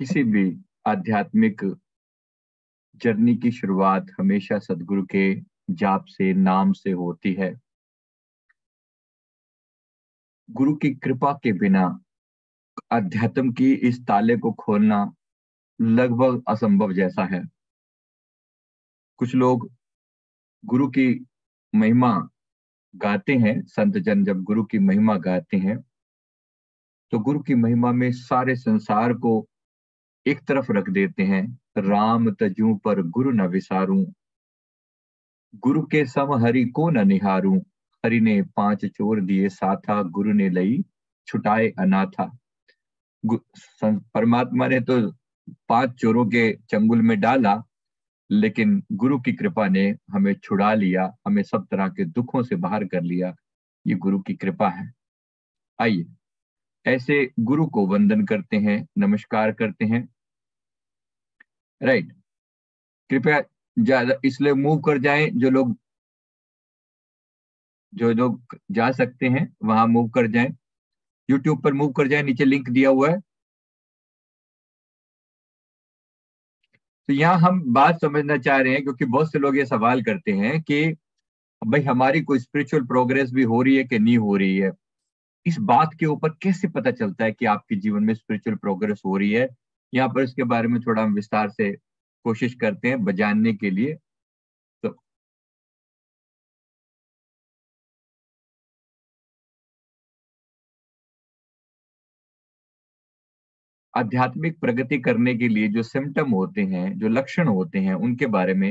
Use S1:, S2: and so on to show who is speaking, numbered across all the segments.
S1: किसी भी आध्यात्मिक जर्नी की शुरुआत हमेशा सदगुरु के जाप से, नाम से होती है। गुरु की कृपा के बिना अध्यात्म की इस ताले को खोलना लगभग असंभव जैसा है। कुछ लोग गुरु की महिमा गाते हैं, संत जन जब गुरु की महिमा गाते हैं तो गुरु की महिमा में सारे संसार को एक तरफ़ रख देते हैं, राम तजू पर गुरु न विसारू। गुरु के सम हरि को न निहारू। हरि ने पाँच चोर दिए, साथा गुरु ने लई, छुटाए अनाथा। परमात्मा ने तो पाँच चोरों के चंगुल में डाला, लेकिन गुरु की कृपा ने हमें छुड़ा लिया, हमें सब तरह के दुखों से बाहर कर लिया। ये गुरु की कृपा है। आइए, ऐसे गुरु को वंदन करते हैं, नमस्कार करते हैं राइट कृपया ज़्यादा, इसलिए मूव कर जाएँ, जो लोग जो लोग जा सकते हैं, वहाँ मूव कर जाएँ। यूट्यूब पर मूव कर जाएँ, नीचे लिंक दिया हुआ है। तो यहाँ हम बात समझना चाह रहे हैं, क्योंकि बहुत से लोग ये सवाल करते हैं कि भाई हमारी कोई स्पिरिचुअल प्रोग्रेस भी हो रही है कि नहीं हो रही है? इस बात के ऊपर कैसे पता चलता है कि आपके जीवन में स्पिरिचुअल प्रोग्रेस हो रही है? यहाँ पर इसके बारे में थोड़ा हम विस्तार से कोशिश करते हैं बजानने के लिए। तो आध्यात्मिक प्रगति करने के लिए जो सिम्टम होते हैं, जो लक्षण होते हैं, उनके बारे में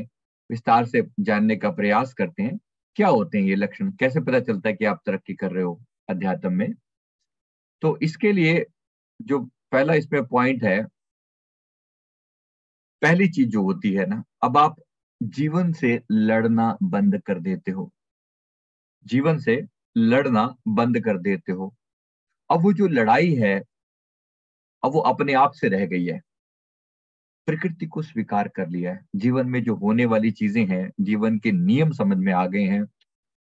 S1: विस्तार से जानने का प्रयास करते हैं। क्या होते हैं ये लक्षण? कैसे पता चलता है कि आप तरक्की कर रहे हो अध्यात्म में? तो इसके लिए जो पहला इसमें पॉइंट है पहली चीज़ जो होती है ना, अब आप जीवन से लड़ना बंद कर देते हो। जीवन से लड़ना बंद कर देते हो। अब वो जो लड़ाई है, अब वो अपने आप से रह गई है। प्रकृति को स्वीकार कर लिया है। जीवन में जो होने वाली चीज़ें हैं, जीवन के नियम समझ में आ गए हैं।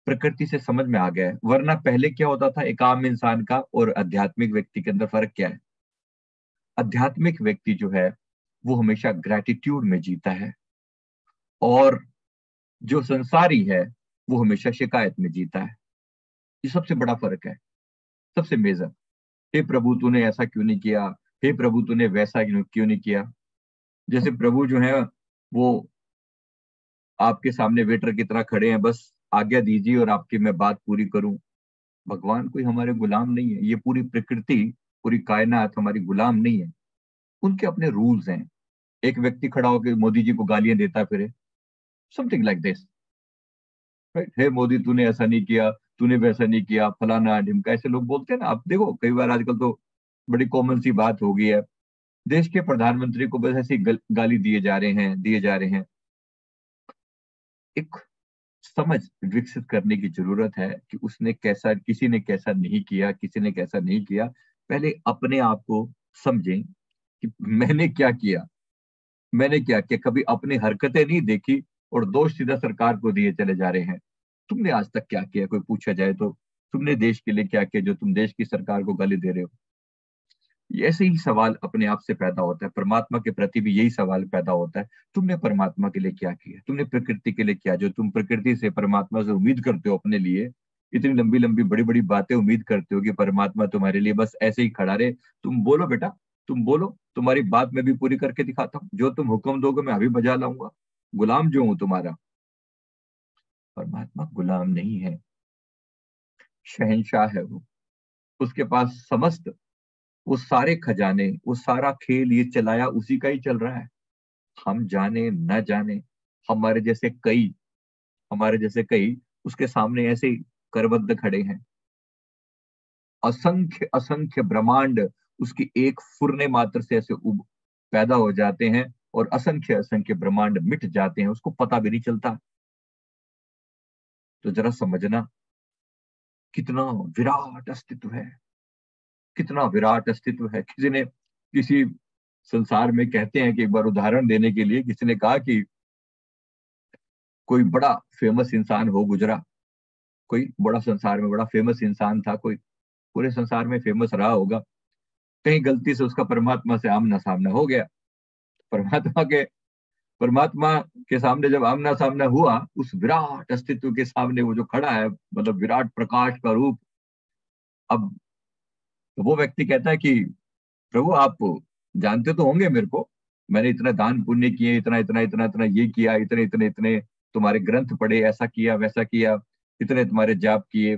S1: प्रकृति से समझ में आ गया है। वरना पहले क्या होता था? एक आम इंसान का और आध्यात्मिक व्यक्ति के अंदर फ़र्क क्या है? आध्यात्मिक व्यक्ति जो है वो हमेशा ग्रेटिट्यूड में जीता है। और जो संसारी है, वो हमेशा शिकायत में जीता है। ये सबसे बड़ा फ़र्क है। सबसे मेजर। हे प्रभु, तूने ऐसा क्यों नहीं किया? हे प्रभु, तूने वैसा क्यों नहीं किया? जैसे प्रभु जो है, वो आपके सामने वेटर की तरह खड़े हैं, बस आज्ञा दीजिए और आपकी मैं बात पूरी करूँ। भगवान कोई हमारे गुलाम नहीं है। ये पूरी प्रकृति, पूरी कायनात हमारी गुलाम नहीं है। उनके अपने रूल्स हैं। एक व्यक्ति खड़ा होकर मोदी जी को गालियाँ देता फिर। समथिंग लाइक दिस राइट हे मोदी, तूने ऐसा नहीं किया, तूने वैसा नहीं किया, फलाना ढिमका ऐसे लोग बोलते हैं ना। आप देखो, कई बार आजकल तो बड़ी कॉमन सी बात हो गई है। देश के प्रधानमंत्री को बस ऐसी गाली दिए जा रहे हैं, दिए जा रहे हैं। एक समझ विकसित करने की ज़रूरत है कि उसने कैसा, किसी ने कैसा नहीं किया, किसी ने कैसा नहीं किया। पहले अपने आप को समझें। कि मैंने क्या किया? मैंने क्या किया? कभी अपनी हरकतें नहीं देखी और दोष सीधा सरकार को दिए चले जा रहे हैं। तुमने आज तक क्या किया? कोई पूछा जाए तो। तुमने देश के लिए क्या किया जो तुम देश की सरकार को गाली दे रहे हो? ऐसे ही सवाल अपने आप से पैदा होता है। परमात्मा के प्रति भी यही सवाल पैदा होता है। तुमने परमात्मा के लिए क्या किया? तुमने प्रकृति के लिए क्या जो तुम प्रकृति से परमात्मा से उम्मीद करते हो अपने लिए? इतनी लंबी लंबी बड़ी बड़ी बातें उम्मीद करते हो कि परमात्मा तुम्हारे लिए बस ऐसे ही खड़ा रहे। तुम बोलो बेटा तुम बोलो, तुम्हारी बात मैं भी पूरी करके दिखाता हूँ। जो तुम हुक्म दोगे, मैं अभी बजा लाऊँगा। गुलाम जो हूँ तुम्हारा। परमात्मा गुलाम नहीं है। शहनशाह है वो। उसके पास समस्त, वो सारे खजाने, वो सारा खेल ये चलाया, उसी का ही चल रहा है। हम जाने, न जाने, हमारे जैसे कई, हमारे जैसे कई, उसके सामने ऐसे करबद्ध खड़े हैं। असंख्य असंख्य ब्रह्मांड उसकी एक फुरने मात्र से ऐसे उब पैदा हो जाते हैं और असंख्य असंख्य ब्रह्मांड मिट जाते हैं, उसको पता भी नहीं चलता। तो जरा समझना, कितना विराट अस्तित्व है, कितना विराट अस्तित्व है। किसी ने किसी संसार में कहते हैं कि एक बार उदाहरण देने के लिए किसी ने कहा कि कोई बड़ा फ़ेमस इंसान हो गुजरा, कोई बड़ा संसार में बड़ा फ़ेमस इंसान था, कोई पूरे संसार में फ़ेमस रहा होगा। कहीं गलती से उसका परमात्मा से आमना सामना हो गया। परमात्मा के परमात्मा के सामने जब आमना सामना हुआ, उस विराट अस्तित्व के सामने वो जो खड़ा है मतलब विराट प्रकाश का रूप, अब तो वो व्यक्ति कहता है कि, प्रभु, आप जानते तो होंगे मेरे को, मैंने इतना दान पुण्य किए, इतना इतना इतना इतना ये किया, इतने इतने इतने तुम्हारे ग्रंथ पढ़े, ऐसा किया, वैसा किया, इतने तुम्हारे जाप किए।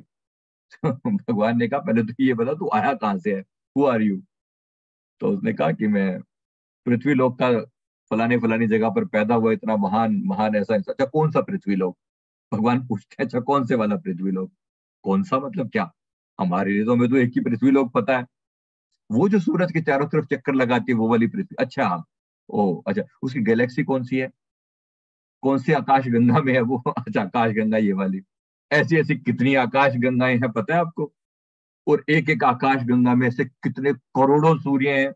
S1: भगवान ने कहा, पहले तो ये बता, तू आया कहाँ से है? हु आर यू तो उसने कहा कि मैं पृथ्वी लोक का फलाने फलानी जगह पर पैदा हुआ इतना महान महान ऐसा ऐसा अच्छा कौन सा पृथ्वी लोक? भगवान पूछते हैं अच्छा कौन से वाला पृथ्वी लोक? कौन सा मतलब क्या? हमारे लिए तो हमें तो एक ही पृथ्वी लोक पता है। वो जो सूरज के चारों तरफ़ चक्कर लगाती है, वो वाली पृथ्वी। अच्छा हाँ। ओ अच्छा उसकी गैलेक्सी कौन सी है? कौन सी आकाश गंगा में है वो? अच्छा आकाश गंगा ये वाली। ऐसी ऐसी कितनी आकाश गंगाएँ हैं, पता है आपको? और एक एक आकाश गंगा में ऐसे कितने करोड़ों सूर्य हैं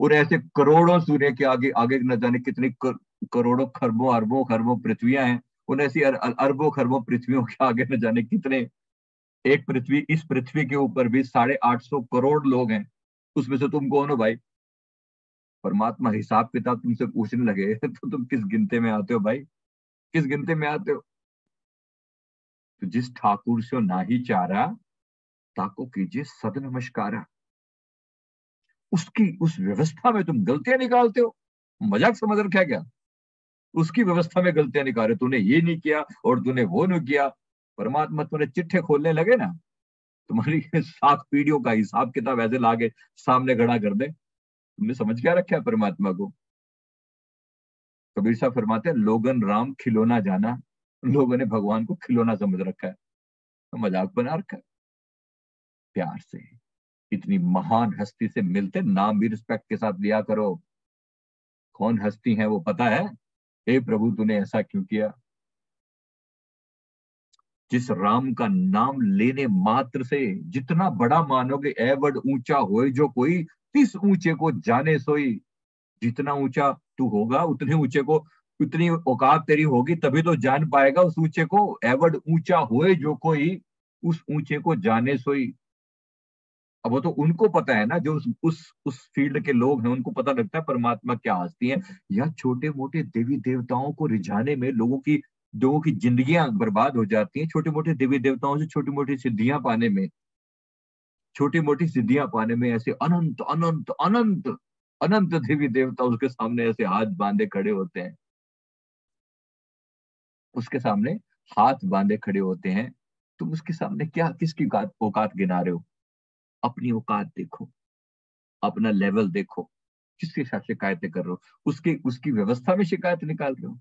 S1: और ऐसे करोड़ों सूर्य के आगे आगे न जाने कितने कर, करोड़ों खरबों अरबों खरबों पृथ्वियाँ हैं उन ऐसी अर, अरबों खरबों पृथ्वियों के आगे न जाने कितने। एक पृथ्वी इस पृथ्वी के ऊपर भी साढ़े आठ सौ करोड़ लोग हैं। उसमें से तुम कौन हो भाई? परमात्मा हिसाब किताब तुमसे पूछने लगे तो तुम किस गिनते में आते हो भाई? किस गिनते में आते हो? तो जिस ठाकुर से ना ही चारा ताको कीजिए सद नमस्कारा उसकी उस व्यवस्था में तुम गलतियाँ निकालते हो। मज़ाक समझ रखा क्या? उसकी व्यवस्था में गलतियाँ निकाले, तूने ये नहीं किया और तूने वो नहीं किया। परमात्मा तुमने चिट्ठे खोलने लगे ना, तुम्हारी सात पीढ़ियों का हिसाब किताब ऐसे लागे सामने खड़ा कर दे। तुमने समझ क्या रखा है परमात्मा को? कबीर साहब फरमाते हैं, लोगन राम खिलौना जाना, लोगों ने भगवान को खिलौना समझ रखा है। तो मज़ाक बना रखा है। प्यार से। इतनी महान हस्ती से मिलते नाम भी रिस्पेक्ट के साथ लिया करो। कौन हस्ती है वो पता है? हे प्रभु, तूने ऐसा क्यों किया? जिस राम का नाम लेने मात्र से जितना बड़ा मानोगे एवड ऊँचा हो जो कोई, तिस ऊँचे को जाने सोई। जितना ऊँचा तू होगा, उतने ऊँचे को, उतनी औकात तेरी होगी, तभी तो जान पाएगा उस ऊँचे को। एवड ऊँचा होए जो कोई, उस ऊँचे को जाने सोई। अब वो तो उनको पता है ना, जो उस उस उस फ़ील्ड के लोग हैं, उनको पता लगता है परमात्मा क्या हंसती है। या छोटे मोटे देवी देवताओं को रिझाने में लोगों की लोगों की जिंदगियाँ बर्बाद हो जाती हैं छोटे मोटे देवी देवताओं से छोटी मोटी सिद्धियाँ पाने में। छोटी मोटी सिद्धियाँ पाने में ऐसे अनंत अनंत अनंत अनंत देवी देवता उसके सामने ऐसे हाथ बांधे खड़े होते हैं। उसके सामने हाथ बांधे खड़े होते हैं। तुम उसके सामने क्या, किसकी औकात गिना रहे हो? अपनी औकात देखो, अपना लेवल देखो, किसके साथ शिकायतें कर रहे हो, उसके, उसकी व्यवस्था में शिकायत निकाल रहे हो।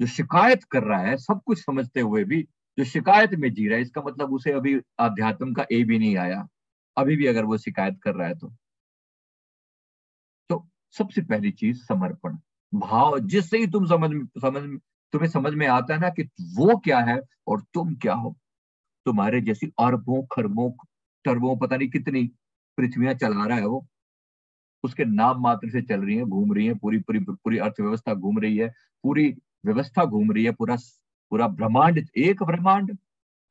S1: जो शिकायत कर रहा है, सब कुछ समझते हुए भी जो शिकायत में जी रहा है, इसका मतलब उसे अभी अध्यात्म का ए भी नहीं आया, अभी भी अगर वो शिकायत कर रहा है तो। तो सबसे पहली चीज़ समर्पण। भाव, जिससे ही तुम समझ समझ, तुम्हें समझ में आता है ना कि वो क्या है और तुम क्या हो। तुम्हारे जैसी अरबों, खरबों टर्बों पता नहीं कितनी पृथ्वियाँ चला रहा है वो। उसके नाम मात्र से चल रही है, घूम रही है, पूरी पूरी पूरी अर्थव्यवस्था घूम रही है, पूरी व्यवस्था घूम रही है, पूरा पूरा ब्रह्मांड, एक ब्रह्मांड,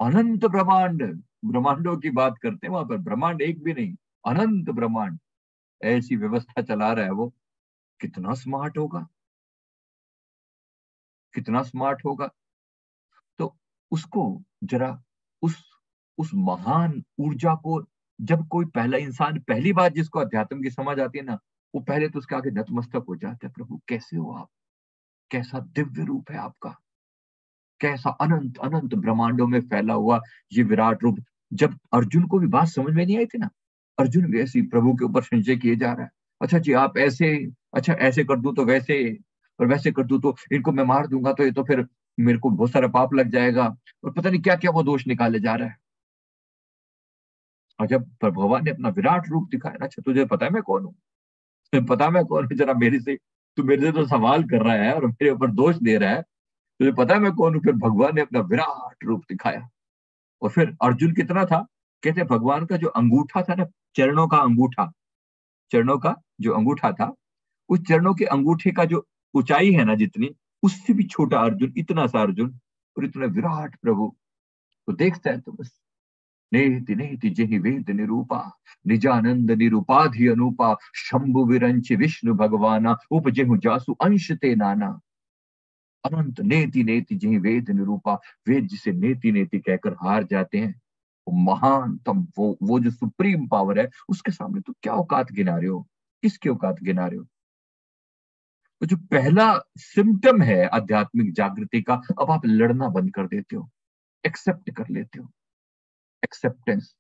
S1: अनंत ब्रह्मांड। ब्रह्मांडों की बात करते हैं वहाँ पर, ब्रह्मांड एक भी नहीं, अनंत ब्रह्मांड। ऐसी व्यवस्था चला रहा है वो। कितना स्मार्ट होगा? कितना स्मार्ट होगा? तो उसको जरा उस उस महान ऊर्जा को जब कोई पहला इंसान पहली बार जिसको अध्यात्म की समझ आती है ना, वो पहले तो उसके आगे नतमस्तक हो जाता है, प्रभु, कैसे हो आप? कैसा दिव्य रूप है आपका? कैसा अनंत अनंत ब्रह्मांडों में फैला हुआ ये विराट रूप। जब अर्जुन को भी बात समझ में नहीं आई थी ना, अर्जुन वैसे प्रभु के ऊपर संचय किए जा रहा है। अच्छा जी, आप ऐसे अच्छा ऐसे कर दू तो वैसे, और वैसे कर दू तो इनको मैं मार दूँगा तो ये तो फिर मेरे को बहुत सारा पाप लग जाएगा, और पता नहीं क्या क्या वो दोष निकाले जा रहा है। और जब भगवान ने अपना विराट रूप दिखाया ना अच्छा तुझे पता है मैं कौन हूँ? पता मैं कौन हूँ? जरा मेरे से, तू मेरे से तो सवाल कर रहा है और मेरे ऊपर दोष दे रहा है। तुझे पता है मैं कौन हूँ? फिर भगवान ने अपना विराट रूप दिखाया। और फिर अर्जुन कितना था? कहते भगवान का जो अंगूठा था ना, चरणों का अंगूठा, चरणों का जो अंगूठा था, उस चरणों के अंगूठे का जो ऊंचाई है ना जितनी, उससे भी छोटा अर्जुन, इतना सा अर्जुन और इतना विराट प्रभु। तो देखता है तो बस नेति नेति जहि वेद निरूपा, निजानंद निरूपाधि अनुपा, शंभु विरंच विष्णु भगवाना, उपजेहु जासु अंश ते नाना। अनंत नेति नेति जही वेद निरूपा, वेद जिसे नेति नेति कहकर हार जाते हैं। वो महान तम, वो वो जो सुप्रीम पावर है, उसके सामने तो क्या औकात गिना रहे हो? किसकी औकात गिना रहे हो? तो जो पहला सिम्टम है आध्यात्मिक जागृति का, अब आप लड़ना बंद कर देते हो एक्सेप्ट कर लेते हो। एक्सेप्टेंस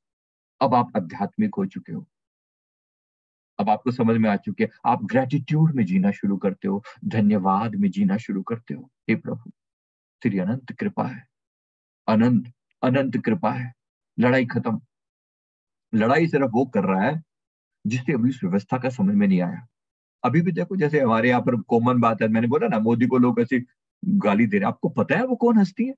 S1: अब आप आध्यात्मिक हो चुके हो। अब आपको समझ में आ चुके आप ग्रेटिट्यूड में जीना शुरू करते हो, धन्यवाद में जीना शुरू करते हो। हे प्रभु, तेरी अनंत कृपा है। अनंत अनंत कृपा है। लड़ाई खत्म। लड़ाई सिर्फ़ वो कर रहा है, जिससे अभी उस व्यवस्था का समझ में नहीं आया। अभी भी देखो, जैसे हमारे यहाँ पर कॉमन बात है, मैंने बोला ना, मोदी को लोग ऐसी गाली दे रहे हैं। आपको पता है वो कौन हस्ती है?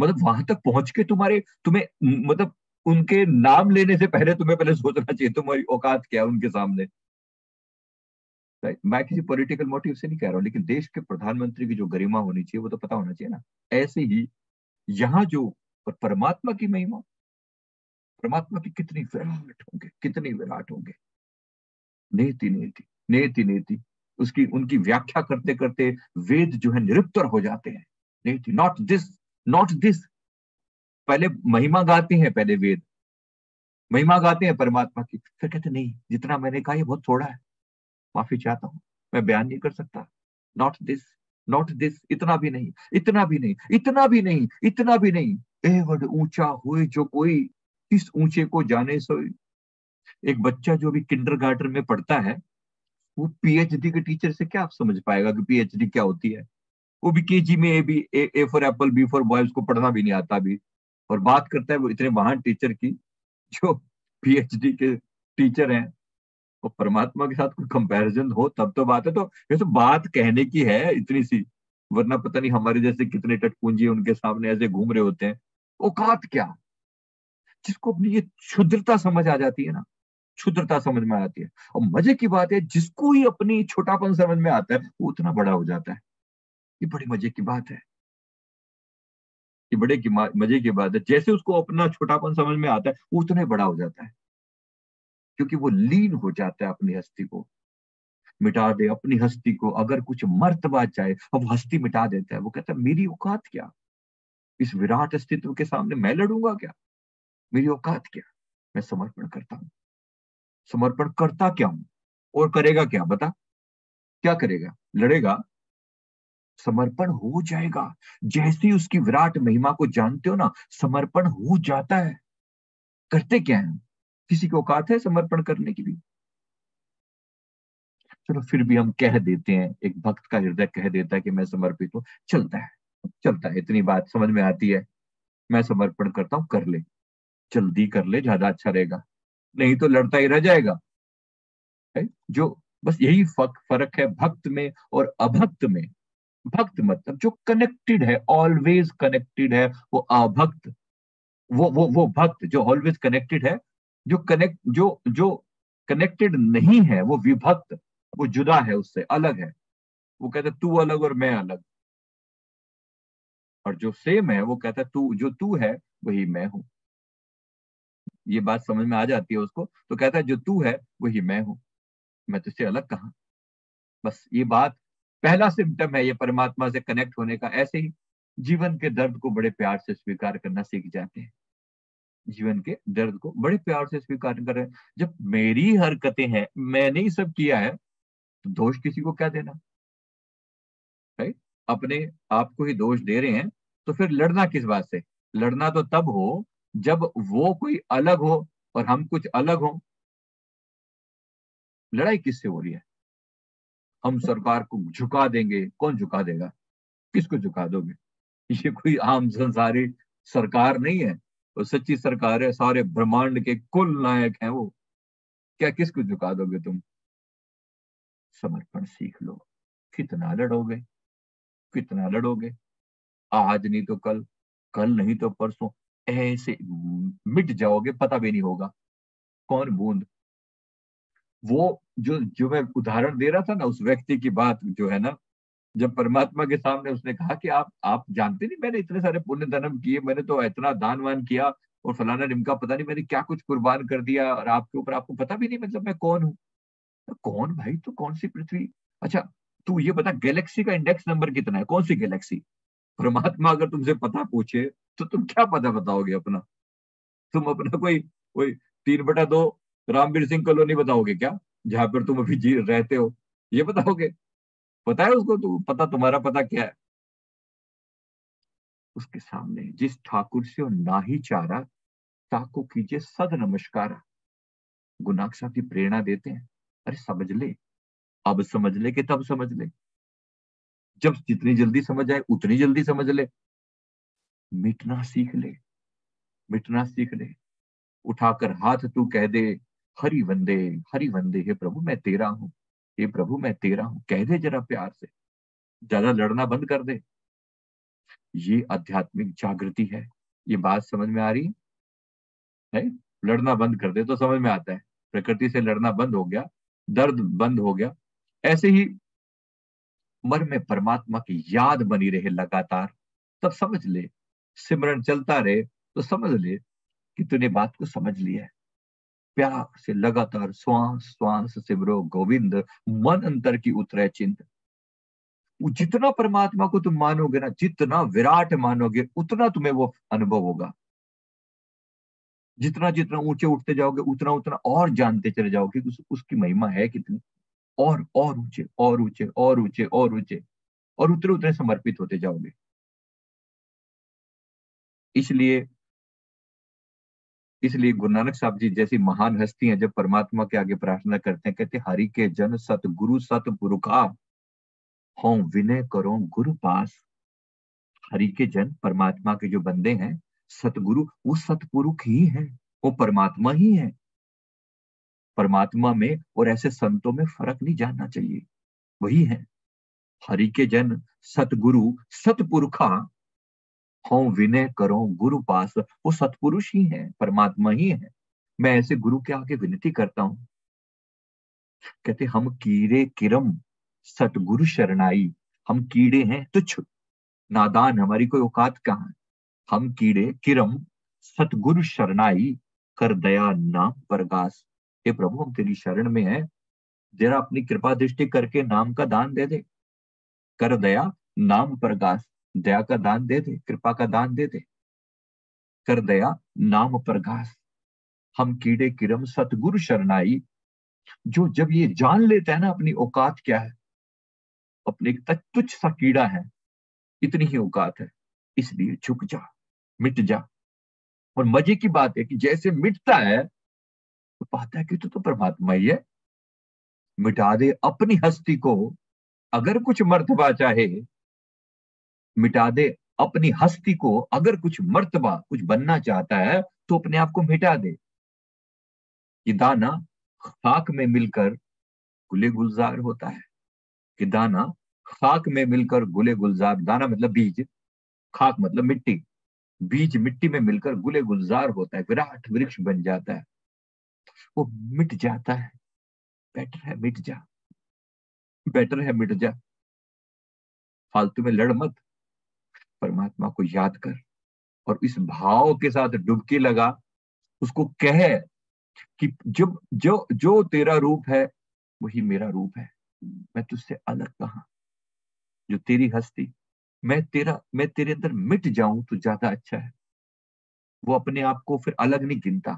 S1: मतलब वहाँ तक पहुँच के तुम्हारे, तुम्हें मतलब उनके नाम लेने से पहले तुम्हें पहले सोचना चाहिए, तुम्हारी औकात क्या है उनके सामने? मैं किसी पॉलिटिकल मोटिव से नहीं कह रहा हूँ, लेकिन देश के प्रधानमंत्री की जो गरिमा होनी चाहिए, वो तो पता होना चाहिए ना। ऐसे ही यहाँ जो और परमात्मा की महिमा, परमात्मा की कितनी विराट होंगे, कितनी विराट होंगे। नेति नेति नेति नेति। उसकी, उनकी व्याख्या करते करते वेद जो है निरुत्तर हो जाते हैं। नेति नॉट दिस नॉट दिस पहले महिमा गाते हैं, पहले वेद। महिमा गाते हैं परमात्मा की। फिर कहते, नहीं, जितना मैंने कहा, ये बहुत थोड़ा है। माफ़ी चाहता हूँ। मैं बयान नहीं कर सकता। नॉट दिस नॉट दिस इतना भी नहीं, इतना भी नहीं, इतना भी नहीं, इतना भी नहीं। ए, वड ऊँचा हुए जो कोई इस ऊँचे को जाने सो एक बच्चा जो भी किंडर गार्डन में पढ़ता है, वो पीएचडी के टीचर से क्या आप समझ पाएगा कि पीएचडी क्या होती है? वो भी के जी में A B A for apple B for boy उसको पढ़ना भी नहीं आता अभी। और बात करता है वो इतने महान टीचर की, जो पीएचडी के टीचर हैं। और परमात्मा के साथ कोई कंपैरिजन हो, तब तो बात है। तो ये तो बात कहने की है इतनी सी, वरना पता नहीं हमारे जैसे कितने टटपूंजी उनके सामने ऐसे घूम रहे होते हैं। औकात क्या? जिसको अपनी ये क्षुद्रता समझ आ जाती है ना, क्षुद्रता समझ में आती है। और मज़े की बात है, जिसको ही अपनी छोटापन समझ में आता है, वो उतना बड़ा हो जाता है। ये बड़ी मज़े की बात है। ये बड़े की मज़े की बात है। जैसे उसको अपना छोटापन समझ में आता है, वो उतना बड़ा हो जाता है। क्योंकि वो लीन हो जाता है अपनी हस्ती को। मिटा दे अपनी हस्ती को। अगर कुछ मर्तबा चाहे अब हस्ती मिटा देता है। वो कहता है, मेरी औकात क्या? इस विराट अस्तित्व के सामने मैं लड़ूँगा क्या? मेरी औकात क्या? मैं समर्पण करता हूँ। समर्पण करता क्या हूँ? और करेगा क्या? बता। क्या करेगा? लड़ेगा। समर्पण हो जाएगा। जैसे उसकी विराट महिमा को जानते हो ना, समर्पण हो जाता है। करते क्या है? किसी को औकात है समर्पण करने की भी? चलो फिर भी हम कह देते हैं, एक भक्त का हृदय कह देता है कि मैं समर्पित हूँ। चलता है चलता है, इतनी बात समझ में आती है। मैं समर्पण करता हूँ, कर ले। जल्दी कर ले, ज़्यादा अच्छा रहेगा। नहीं तो लड़ता ही रह जाएगा। है? जो बस यही फ़र्क है भक्त में और अभक्त में। भक्त मतलब जो कनेक्टेड है ऑलवेज कनेक्टेड है, वो अभक्त वो वो वो भक्त जो ऑलवेज कनेक्टेड है, जो कनेक्ट जो जो कनेक्टेड नहीं है, वो विभक्त, वो जुदा है उससे, अलग है। वो कहता है, तू अलग और मैं अलग। और जो सेम है, वो कहता है, तू, जो तू है, वही मैं हूँ। ये बात समझ में आ जाती है उसको तो कहता है, जो तू है, वही मैं हूँ। मैं तुझसे अलग कहा? बस ये बात पहला सिम्टम है ये परमात्मा से कनेक्ट होने का, ऐसे ही जीवन के दर्द को बड़े प्यार से स्वीकार करना सीख जाते हैं। जीवन के दर्द को बड़े प्यार से स्वीकार कर रहे हैं। जब मेरी हरकतें हैं, मैंने ही सब किया है तो दोष किसी को क्या देना? है अपने आप को ही दोष दे रहे हैं तो फिर लड़ना किस बात से? लड़ना तो तब हो जब वो कोई अलग हो और हम कुछ अलग हो। लड़ाई किससे हो रही है? हम सरकार को झुका देंगे, कौन झुका देगा? किसको झुका दोगे? ये कोई आम संसारी सरकार नहीं है। वो सच्ची सरकार है, सारे ब्रह्मांड के कुल नायक हैं वो। क्या किसको झुका दोगे तुम? समर्पण सीख लो। कितना लड़ोगे? कितना लड़ोगे? आज नहीं तो कल कल नहीं तो परसों। ऐसे मिट जाओगे, पता भी नहीं होगा। कौन बूंद? वो जो जो मैं उदाहरण दे रहा था ना, उस व्यक्ति की बात जो है ना, जब परमात्मा के सामने उसने कहा कि आप आप जानते नहीं, मैंने इतने सारे पुण्य धर्म किए, मैंने तो इतना दान वान किया और फलाना निमका पता नहीं मैंने क्या कुछ कुर्बान कर दिया और आपके ऊपर आपको पता भी नहीं मतलब मैं कौन हूँ? तो कौन भाई? तो कौन सी पृथ्वी? अच्छा तू ये बता, गैलेक्सी का इंडेक्स नंबर कितना है? कौन सी गैलेक्सी? परमात्मा अगर तुमसे पता पूछे तो तुम क्या पता बताओगे अपना? तुम अपना कोई कोई तीन बटा दो रामवीर सिंह कॉलोनी बताओगे क्या? जहाँ पर तुम अभी जी रहते हो। ये बताओगे? पता है उसको तू? पता तुम्हारा पता क्या है? उसके सामने जिस ठाकुर से और ना ही चारा ताको कीजिए, सद नमस्कार। गुनाक साहब की प्रेरणा देते हैं। अरे समझ ले। अब समझ ले कि तब समझ ले। जब जितनी जल्दी समझ आए, उतनी जल्दी समझ ले। मिटना सीख ले। मिटना सीख ले। उठाकर हाथ तू कह दे हरि वंदे हरि वंदे, हे प्रभु, मैं तेरा हूँ, हे प्रभु, मैं तेरा हूँ। कह दे जरा प्यार से, ज़्यादा लड़ना बंद कर दे। ये आध्यात्मिक जागृति है। ये बात समझ में आ रही? है? लड़ना बंद कर दे तो समझ में आता है। प्रकृति से लड़ना बंद हो गया, दर्द बंद हो गया। ऐसे ही मन में परमात्मा की याद बनी रहे लगातार। तब समझ ले, सिमरन चलता रहे तो समझ ले कि तूने बात को समझ लिया है। प्यार से लगातार श्वास श्वास सिमरो गोविंद मन अंतर की उतरे चिंत। जितना परमात्मा को तुम मानोगे ना जितना विराट मानोगे उतना तुम्हें वो अनुभव होगा। जितना जितना ऊँचे उठते जाओगे उतना उतना और जानते चले जाओगे उस, उसकी महिमा है कितनी। और और ऊँचे और ऊँचे और ऊँचे और ऊँचे और उतने उतने समर्पित होते जाओगे। इसलिए इसलिए गुरु नानक साहब जी जैसी महान हस्ती हस्तियाँ जब परमात्मा के आगे प्रार्थना करते हैं, कहते हरि के जन सत गुरु सत पुरुखा हो विनय करो गुरु पास। हरि के जन, परमात्मा के जो बंदे हैं, सतगुरु, वो सतपुरुख ही है, वो परमात्मा ही है। परमात्मा में और ऐसे संतों में फ़र्क नहीं जानना चाहिए, वही है। हरि के जन, सतगुरु, सतपुरुखा हो, विनय करो, गुरु पास, वो सतपुरुष ही है, परमात्मा ही है। मैं ऐसे गुरु के आगे विनती करता हूँ। कहते, हम कीड़े किरम, सतगुरु शरणाई, हम कीड़े हैं तुच्छ, नादान हमारी कोई औकात कहाँ हम कीड़े किरम, सतगुरु शरणाई, कर दया नाम परगास। हे प्रभु, हम तेरी शरण में है। जरा अपनी कृपा दृष्टि करके नाम का दान दे दे। कर दया नाम परगास। दया का दान दे दे, कृपा का दान दे दे। कर दया नाम परगास। हम कीड़े किरम सतगुरु शरणाई। जो जब ये जान लेता है ना अपनी औकात क्या है? अपने तुच्छ सा कीड़ा है। इतनी ही औकात है। इसलिए झुक जा, मिट जा। और मज़े की बात है कि जैसे मिटता है तो पाता है कि तू तो परमात्मा ही है। मिटा दे अपनी हस्ती को। अगर कुछ मर्तबा चाहे मिटा दे। अपनी हस्ती को अगर कुछ मर्तबा, कुछ बनना चाहता है तो अपने आप को मिटा दे। ये दाना खाक में मिलकर गुले गुलजार होता है। कि दाना खाक में मिलकर गुले गुलजार, दाना मतलब बीज, खाक मतलब मिट्टी। बीज मिट्टी में मिलकर गुले गुलजार होता है, विराट वृक्ष बन जाता है। वो मिट जाता है। बेटर है मिट जा। बेटर है मिट जा। फालतू में लड़ मत। परमात्मा को याद कर और इस भाव के साथ डुबकी लगा, उसको कह कि जब, जो जो तेरा रूप है, वही मेरा रूप है। मैं तुझसे अलग कहा? जो तेरी हस्ती, मैं तेरा, मैं तेरे अंदर मिट जाऊँ तो ज़्यादा अच्छा है। वो अपने आप को फिर अलग नहीं गिनता।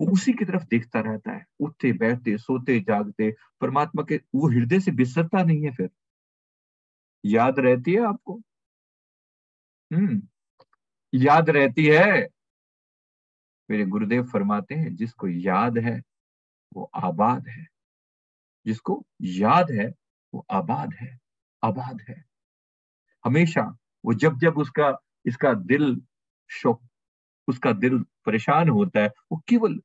S1: वो उसी की तरफ़ देखता रहता है। उठते, बैठते, सोते, जागते, परमात्मा के वो हृदय से बिसरता नहीं है फिर। याद रहती है आपको? हम्म याद रहती है। मेरे गुरुदेव फरमाते हैं, जिसको याद है, वो आबाद है। जिसको याद है, वो आबाद है आबाद है। हमेशा वो जब जब उसका, इसका दिल शोक, उसका दिल परेशान होता है, वो केवल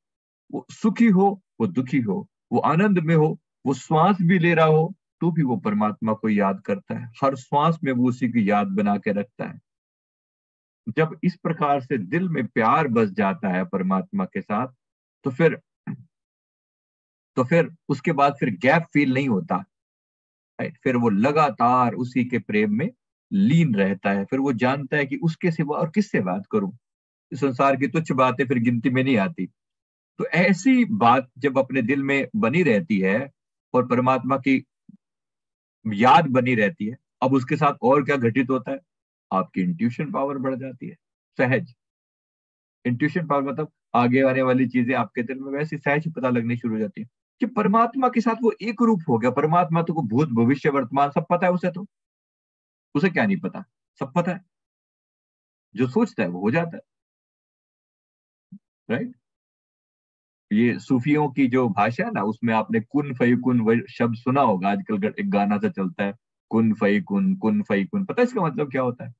S1: वो सुखी हो, वो दुखी हो, वो आनंद में हो, वो श्वास भी ले रहा हो तो भी वो परमात्मा को याद करता है। हर श्वास में वो उसी की याद बना के रखता है। जब इस प्रकार से दिल में प्यार बस जाता है परमात्मा के साथ तो फिर तो फिर उसके बाद फिर गैप फील नहीं होता। फिर वो लगातार उसी के प्रेम में लीन रहता है। फिर वो जानता है कि उसके सिवा और किससे बात करूँ? इस संसार की तुच्छ बातें फिर गिनती में नहीं आती। तो ऐसी बात जब अपने दिल में बनी रहती है और परमात्मा की याद बनी रहती है, अब उसके साथ और क्या घटित होता है? आपकी इंट्यूशन पावर बढ़ जाती है। सहज। इंट्यूशन पावर मतलब आगे आने वाली चीज़ें आपके दिल में वैसे सहज पता लगनी शुरू हो जाती है। कि परमात्मा के साथ वो एक रूप हो गया, परमात्मा तो को भूत, भविष्य, वर्तमान, सब पता है उसे तो। उसे क्या नहीं पता? सब पता है। जो सोचता है वो हो जाता है। राइट ये सूफियों की जो भाषा है ना, उसमें आपने कुन फई कुन शब्द सुना होगा, आजकल एक गाना सा चलता है। कुन, फई, कुन कुन, फई, कुन। पता है इसका मतलब क्या होता है?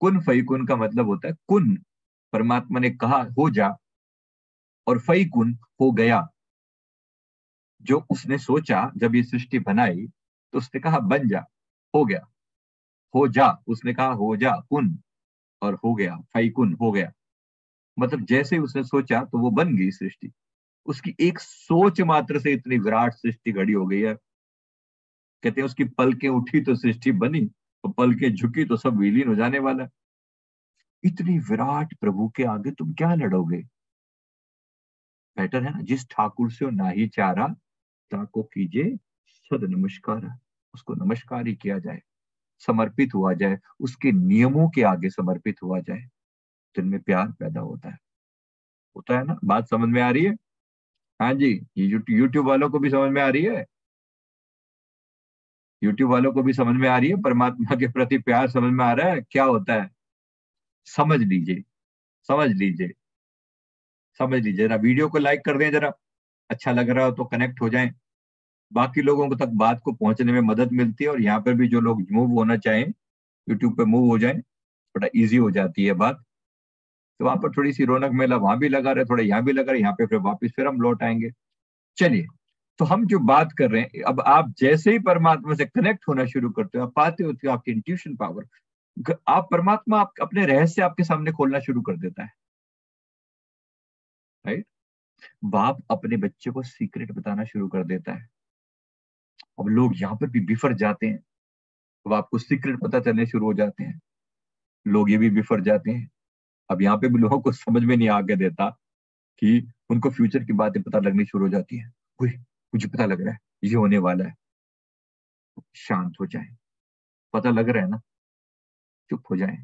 S1: कुन, फई, कुन का मतलब होता है कुन। परमात्मा ने कहा, हो जा। और फई, कुन, हो गया। जो उसने सोचा, जब ये सृष्टि बनाई तो उसने कहा, बन जा। हो गया। हो जा। उसने कहा, हो जा, कुन। और हो गया। फई, कुन, हो गया। मतलब जैसे उसने सोचा तो वो बन गई सृष्टि। उसकी एक सोच मात्र से इतनी विराट सृष्टि घड़ी हो गई है। कहते हैं, उसकी पलकें उठी तो सृष्टि बनी और पलकें झुकी तो सब विलीन हो जाने वाला। इतनी विराट प्रभु के आगे तुम क्या लड़ोगे? बेटर है ना, जिस ठाकुर से ना ही चारा ताको कीजिए, सद नमस्कार, उसको नमस्कार ही किया जाए, समर्पित हुआ जाए, उसके नियमों के आगे समर्पित हुआ जाए दिल में प्यार पैदा होता है। होता है ना? बात समझ में आ रही है? हाँ जी, ये यूट्यूब वालों को भी समझ में आ रही है? यूट्यूब वालों को भी समझ में आ रही है, परमात्मा के प्रति प्यार समझ में आ रहा है, क्या होता है? समझ लीजिए समझ लीजिए समझ लीजिए, जरा वीडियो को लाइक कर दें जरा अच्छा लग रहा हो तो कनेक्ट हो जाएँ। बाकी लोगों को तक बात को पहुँचने में मदद मिलती है और यहाँ पर भी जो लोग मूव होना चाहें यूट्यूब पे मूव हो जाएँ, थोड़ा इजी हो जाती है बात। तो वहाँ पर थोड़ी सी रौनक मेला वहाँ भी लगा रहे, थोड़ा यहाँ भी लगा रहे, यहाँ पे फिर वापिस फिर हम लौट आएँगे। चलिए तो हम जो बात कर रहे हैं, अब आप जैसे ही परमात्मा से कनेक्ट होना शुरू करते हो, आप पाते होते हो आपकी इंट्यूशन पावर आप परमात्मा आप अपने रहस्य आपके सामने खोलना शुरू कर देता है। राइट बाप अपने बच्चे को सीक्रेट बताना शुरू कर देता है। अब लोग यहाँ पर भी बिफर जाते हैं। अब आपको सीक्रेट पता चलने शुरू हो जाते हैं। लोग ये भी बिफर जाते हैं। अब यहाँ पे भी लोगों को समझ में नहीं आगे देता कि उनको फ्यूचर की बातें पता लगनी शुरू हो जाती है। मुझे पता लग रहा है, ये होने वाला है। शांत हो जाए। पता लग रहा है ना? चुप हो जाए।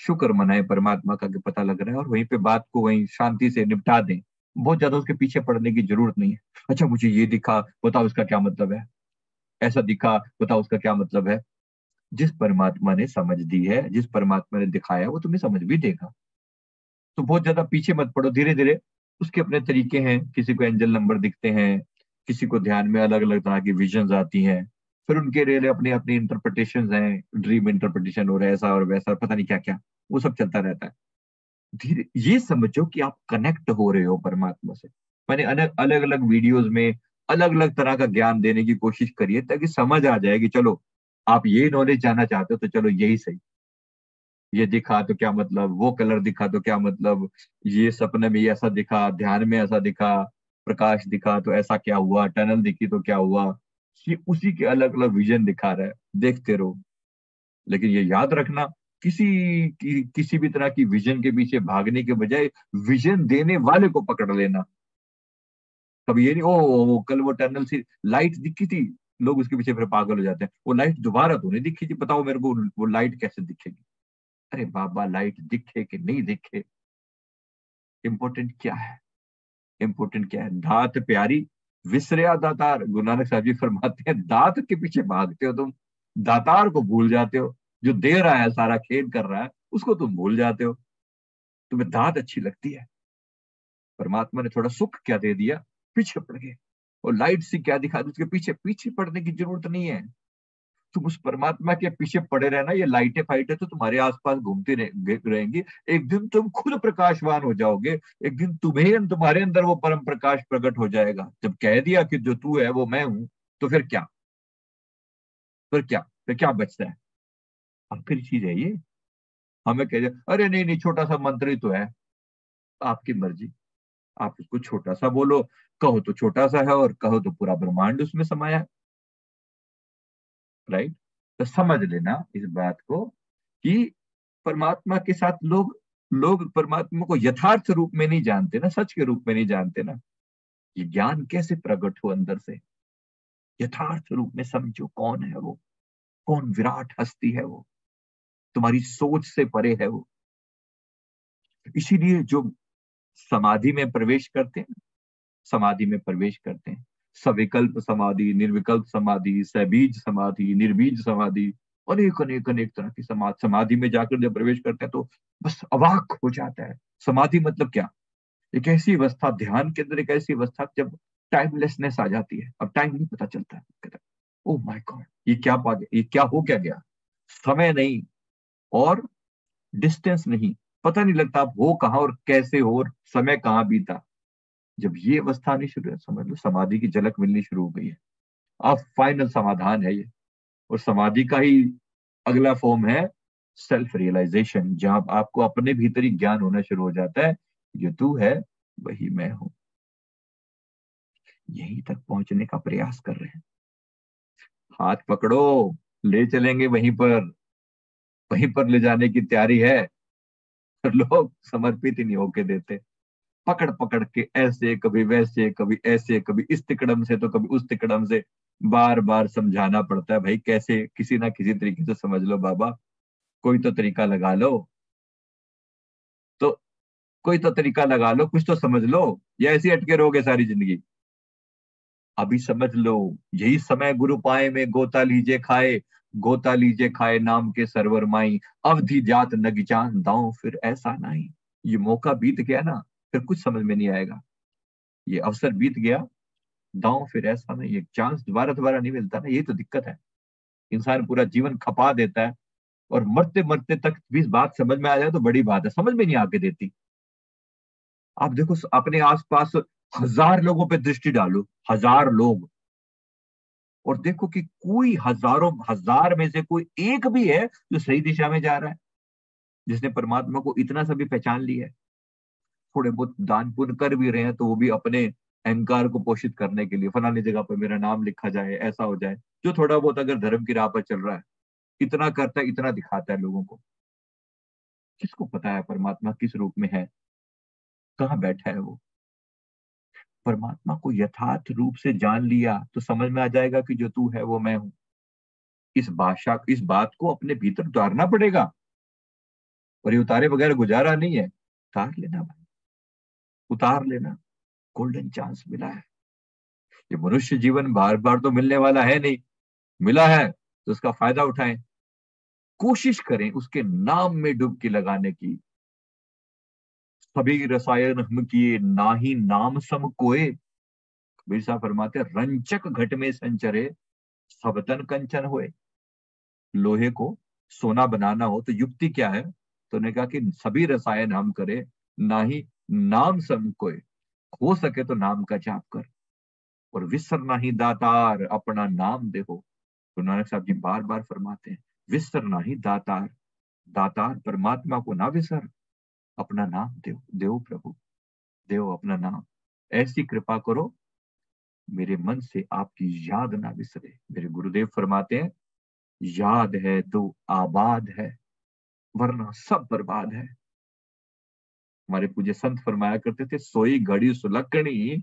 S1: शुक्र मनाए, परमात्मा का कि पता लग रहा है और वहीं पे बात को वहीं शांति से निपटा दें। बहुत ज़्यादा उसके पीछे पड़ने की ज़रूरत नहीं है। अच्छा मुझे ये दिखा, बताओ उसका क्या मतलब है? ऐसा दिखा, बताओ उसका क्या मतलब है? जिस परमात्मा ने समझ दी है, जिस परमात्मा ने दिखाया वो तुम्हें समझ भी देगा। तो बहुत ज़्यादा पीछे मत पड़ो धीरे धीरे उसके अपने तरीके हैं, किसी को एंजल नंबर दिखते हैं किसी को ध्यान में अलग अलग तरह की विजन आती हैं, फिर उनके लिए अपने अपनी इंटरप्रिटेशन हैं ड्रीम इंटरप्रिटेशन है ऐसा और वैसा, पता नहीं क्या क्या वो सब चलता रहता है। धीरे, ये समझो कि आप कनेक्ट हो रहे हो परमात्मा से। मैंने अलग अलग अलग वीडियोस में अलग अलग तरह का ज्ञान देने की कोशिश करिए ताकि समझ आ जाए कि चलो, आप ये नॉलेज जानना चाहते हो तो चलो यही सही। ये दिखा तो क्या मतलब वो कलर दिखा तो क्या मतलब ये सपने में ऐसा दिखा, ध्यान में ऐसा दिखा प्रकाश दिखा तो ऐसा क्या हुआ? टनल दिखी तो क्या हुआ? ये उसी के अलग अलग विजन दिखा रहा है। देखते रहो। लेकिन ये याद रखना किसी की, किसी भी तरह की विजन के पीछे भागने के बजाय विजन देने वाले को पकड़ लेना। कभी ये नहीं ओ, ओ कल वो टनल से लाइट दिखी थी। लोग उसके पीछे फिर पागल हो जाते हैं। वो लाइट दोबारा तो नहीं दिखी थी? बताओ मेरे को वो लाइट कैसे दिखेगी? अरे बाबा लाइट दिखे कि नहीं दिखे? इंपॉर्टेंट क्या है? इंपॉर्टेंट क्या है? दात प्यारी, विसरिया दातार। गुरु नानक साहब जी फरमाते हैं, दात के पीछे भागते हो तुम। दातार को भूल जाते हो। जो दे रहा है सारा खेल कर रहा है, उसको तुम भूल जाते हो। तुम्हें दात अच्छी लगती है। परमात्मा ने थोड़ा सुख क्या दे दिया? पीछे पड़ गए। और लाइट से क्या दिखा दी? उसके पीछे पीछे पड़ने की ज़रूरत नहीं है। तुम उस परमात्मा के पीछे पड़े रहना, ये लाइटें फाइटें तो तुम्हारे आसपास घूमती रहेंगी। एक दिन तुम खुद प्रकाशवान हो जाओगे, एक दिन तुम्हें तुम्हारे अंदर वो परम प्रकाश प्रकट हो जाएगा। जब कह दिया कि जो तू है, वो मैं हूँ तो फिर क्या? फिर क्या? फिर क्या बचता है? आखिरी चीज़ है ये। हमें कह दिया, अरे नहीं नहीं, छोटा सा मंत्र ही तो है। आपकी मर्ज़ी। आप उसको छोटा सा बोलो। कहो तो छोटा सा है और कहो तो पूरा ब्रह्मांड उसमें समाया है। राइट तो समझ लेना इस बात को कि परमात्मा के साथ लोग लोग परमात्मा को यथार्थ रूप में नहीं जानते ना, सच के रूप में नहीं जानते ना। ये ज्ञान कैसे प्रकट हो अंदर से? यथार्थ रूप में समझो कौन है वो? कौन विराट हस्ती है वो? तुम्हारी सोच से परे है वो। इसीलिए जो समाधि में प्रवेश करते हैं, समाधि में प्रवेश करते हैं। सविकल्प समाधि, निर्विकल्प समाधि सबीज समाधि, निर्बीज समाधि अनेक अनेक अनेक तरह की समाधि समाधि में जाकर जब प्रवेश करते हैं तो बस अवाक हो जाता है। समाधि मतलब क्या? एक ऐसी अवस्था, ध्यान के अंदर एक ऐसी अवस्था जब टाइमलेसनेस आ जाती है, अब टाइम नहीं पता चलता है। ओ माय गॉड ये क्या पा गया, ये क्या हो क्या गया? समय नहीं और डिस्टेंस नहीं। पता नहीं लगता आप हो कहा और कैसे हो और समय कहाँ बीता। जब ये अवस्था नहीं शुरू है, समझ लो, समाधि की झलक मिलनी शुरू हो गई है। अब फाइनल समाधान है ये। और समाधि का ही अगला फॉर्म है सेल्फ रियलाइजेशन जहाँ आपको अपने भीतर ज्ञान होना शुरू हो जाता है जो तू है, वही मैं हूँ। यहीं तक पहुँचने का प्रयास कर रहे हैं। हाथ पकड़ो, ले चलेंगे वहीं पर। वहीं पर ले जाने की तैयारी है। लोग समर्पित ही नहीं होके देते। पकड़ पकड़ के ऐसे कभी वैसे, कभी ऐसे, कभी इस तिकड़म से तो कभी उस तिकड़म से बार बार समझाना पड़ता है, भाई कैसे, किसी ना किसी तरीके से समझ लो बाबा। कोई तो तरीका लगा लो। तो कोई तो तरीका लगा लो, कुछ तो समझ लो। या ऐसे अटके रहोगे सारी ज़िंदगी। अभी समझ लो, यही समय गुरु पाए में गोता लीजे खाए गोता लीजे खाए नाम के सरवर माई, अवधि जात नगिचान दाओ फिर ऐसा नहीं। ये मौका बीत गया ना। फिर कुछ समझ में नहीं आएगा। ये अवसर बीत गया। दाओ फिर ऐसा नहीं ये चांस दोबारा दोबारा नहीं मिलता ना, ये तो दिक्कत है। इंसान पूरा जीवन खपा देता है और मरते मरते तक भी बात समझ में आ जाए तो बड़ी बात है, समझ में नहीं आके देती। आप देखो, अपने आसपास हज़ार लोगों पे दृष्टि डालो, हज़ार लोग। और देखो कि कोई हज़ारों, हज़ार में से कोई एक भी है जो सही दिशा में जा रहा है, जिसने परमात्मा को इतना सा भी पहचान लिया है। थोड़े बहुत दान पुण्य कर भी रहे हैं तो वो भी अपने अहंकार को पोषित करने के लिए, फलानी जगह पर मेरा नाम लिखा जाए, ऐसा हो जाए, जो थोड़ा बहुत अगर धर्म की राह पर चल रहा है, इतना करता है, इतना दिखाता है लोगों को। किसको पता है परमात्मा किस रूप में है? कहाँ बैठा है वो? परमात्मा को यथार्थ रूप से जान लिया तो समझ में आ जाएगा कि जो तू है, वो मैं हूँ। इस भाषा, इस बात को अपने भीतर उतारना पड़ेगा। और ये उतारे बगैर गुजारा नहीं है, उतार लेना उतार लेना। गोल्डन चांस मिला है। ये मनुष्य जीवन बार बार तो मिलने वाला है नहीं। मिला है तो उसका फ़ायदा उठाएँ। कोशिश करें उसके नाम में डुबकी लगाने की। सभी रसायन हम किए, ना ही नाम सम कोए। कबीर साहब फरमाते, रंचक घट में संचरे, सबतन कंचन हुए। लोहे को सोना बनाना हो तो युक्ति क्या है? तो उन्होंने कहा कि सभी रसायन हम करे, ना ही नाम सम कोई हो सके तो नाम का जाप कर। और विसरना ही दातार, अपना नाम देखो तो नानक साहब जी बार बार फरमाते हैं, विसरना ही दातार। दातार परमात्मा को ना विसर, अपना नाम देव देव प्रभु देव अपना नाम। ऐसी कृपा करो, मेरे मन से आपकी याद ना विसरे। मेरे गुरुदेव फरमाते हैं, याद है तो आबाद है, वरना सब बर्बाद है। हमारे पूज्य संत फरमाया करते थे, सोई घड़ी सुलखणी,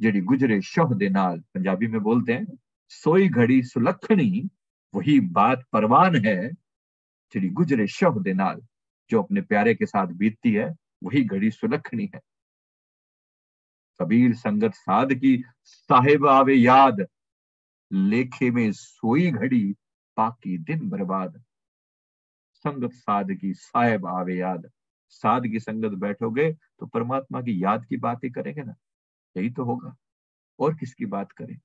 S1: जड़ी गुजरे शह दे पंजाबी में बोलते हैं, सोई घड़ी सुलखणी, वही बात परवान है, जड़ी गुजरे शह दे जो अपने प्यारे के साथ बीतती है, वही घड़ी सुलखणी है। कबीर संगत साध की, साहेब आवे याद, लेखे में सोई घड़ी, पाकी दिन बर्बाद। संगत साध की, साहेब आवे याद। साध की संगत बैठोगे तो परमात्मा की याद की बात ही करेंगे ना? यही तो होगा। और किसकी बात करें?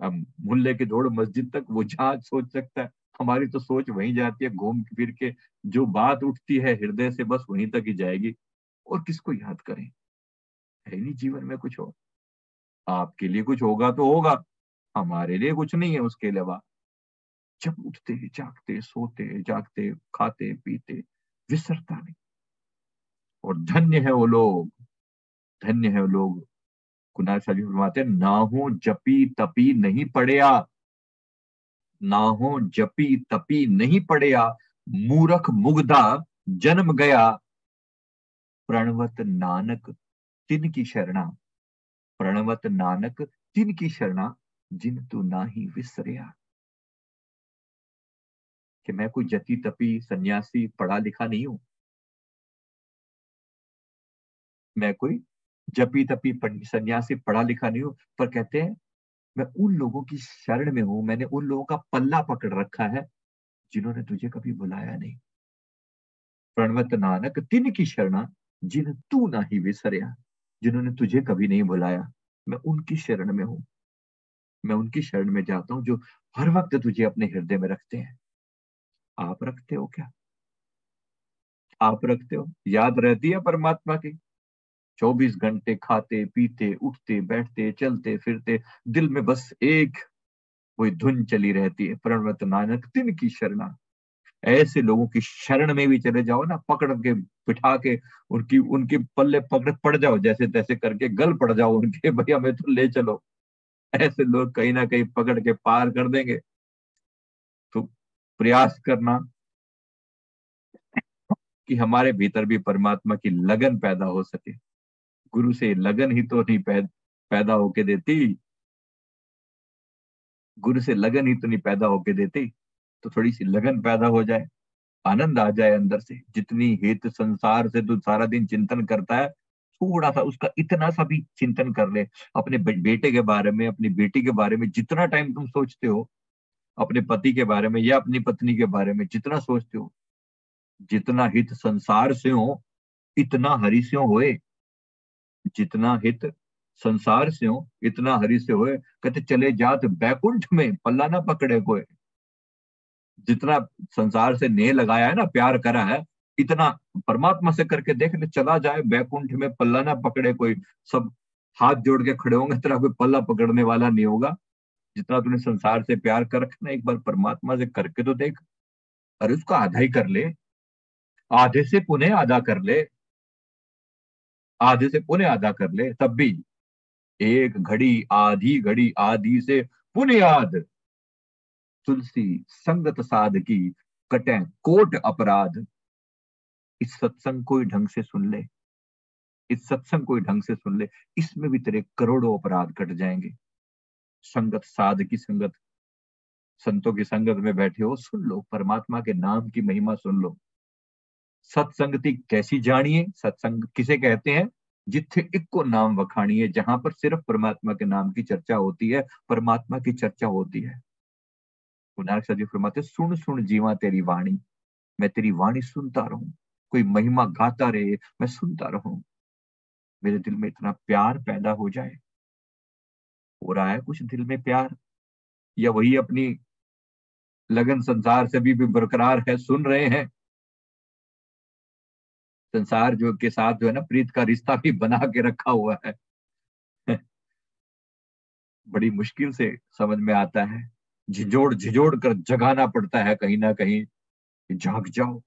S1: अब मुल्ले के दौड़ मस्जिद तक वो जहाँ सोच सकता है। हमारी तो सोच वहीं जाती है, घूम फिर के जो बात उठती है हृदय से बस वहीं तक ही जाएगी। और किसको याद करें? है नहीं जीवन में कुछ हो आपके लिए कुछ होगा तो होगा, हमारे लिए कुछ नहीं है उसके अलावा। जब उठते, जागते, सोते, जागते, खाते, पीते, विसरता नहीं। और धन्य है वो लोग, धन्य है वो लोग। कुनार साहब फरमाते ना हो जपी तपी नहीं पड़िया, ना हो जपी तपी नहीं पड़िया, मूरख मुग्धा जन्म गया, प्रणवत नानक तिन की शरणा, प्रणवत नानक तिन की शरणा, जिन तू ना ही विसरिया। कि मैं कोई जति तपी सन्यासी पढ़ा लिखा नहीं हूँ। मैं कोई जपी तपी सन्यासी पढ़ा लिखा नहीं हूँ, पर कहते हैं, मैं उन लोगों की शरण में हूँ, मैंने उन लोगों का पल्ला पकड़ रखा है, जिन्होंने तुझे कभी बुलाया नहीं। प्रणवत नानक, तिन की शरणा, जिन तू ना ही विसरिया, जिन्होंने तुझे कभी नहीं बुलाया, मैं उनकी शरण में हूँ। मैं उनकी शरण में जाता हूँ, जो हर वक्त तुझे अपने हृदय में रखते हैं। आप रखते हो क्या? आप रखते हो? याद रहती है परमात्मा की। चौबीस घंटे खाते, पीते, उठते, बैठते, चलते, फिरते, दिल में बस एक वही धुन चली रहती है प्रणवत नानक तिन की शरणा ऐसे लोगों की शरण में भी चले जाओ ना, पकड़ के बिठा के उनकी, उनके पल्ले पकड़ पड़ जाओ, जैसे तैसे करके गल पड़ जाओ उनके, भैया में तो ले चलो। ऐसे लोग कहीं ना कहीं पकड़ के पार कर देंगे। तो प्रयास करना कि हमारे भीतर भी परमात्मा की लगन पैदा हो सके। गुरु से लगन ही तो नहीं पैदा होके देती। गुरु से लगन ही तो नहीं पैदा होके देती तो थोड़ी सी लगन पैदा हो जाए, आनंद आ जाए अंदर से। जितनी हित संसार से तू सारा दिन चिंतन करता है, थोड़ा सा उसका इतना सा भी चिंतन कर ले। अपने बेटे के बारे में, अपनी बेटी के बारे में जितना टाइम तुम सोचते हो, अपने पति के बारे में या अपनी पत्नी के बारे में जितना सोचते हो, जितना हित संसार से हो, इतना हरि से होए। जितना हित संसार से हो, इतना हरि से होए। कहते, चले जात बैकुंठ में, पल्ला ना पकड़े कोई। जितना संसार से नेह लगाया है ना, प्यार करा है, इतना परमात्मा से करके देख ले, चला जाए बैकुंठ में, पल्ला ना पकड़े कोई। सब हाथ जोड़ के खड़े होंगे, तेरा कोई पल्ला पकड़ने वाला नहीं होगा। जितना तूने संसार से प्यार कर रखना एक बार परमात्मा से करके तो देख। अरे उसका आधा ही कर ले। आधे से पुनः आधा कर ले। आधे से पुनः आधा कर ले, तब भी एक घड़ी, आधी घड़ी आधी से पुनः आध तुलसी संगत साध की कटे कोट अपराध। इस सत्संग को ढंग से सुन ले, इस सत्संग को ढंग से सुन ले, इसमें भी तेरे करोड़ों अपराध कट जाएँगे। संगत साध की संगत, संतों की संगत में बैठे हो, सुन लो, परमात्मा के नाम की महिमा सुन लो। सत्संगति कैसी जानिए सत्संग किसे कहते हैं? जिथे एक को नाम वखाणिए जहाँ पर सिर्फ़ परमात्मा के नाम की चर्चा होती है परमात्मा की चर्चा होती है। सदी फरमाते सुन सुन जीवा तेरी वाणी मैं तेरी वाणी सुनता रहूँ कोई महिमा गाता रहे मैं सुनता रहूँ। मेरे दिल में इतना प्यार पैदा हो जाए हो रहा है कुछ दिल में प्यार या वही अपनी लगन संसार से भी, भी बरकरार है सुन रहे हैं संसार जो के साथ जो है ना, प्रीत का रिश्ता भी बना के रखा हुआ है। बड़ी मुश्किल से समझ में आता है। झिझोड़ झिझोड़ कर जगाना पड़ता है कहीं ना कहीं। जाग जाओ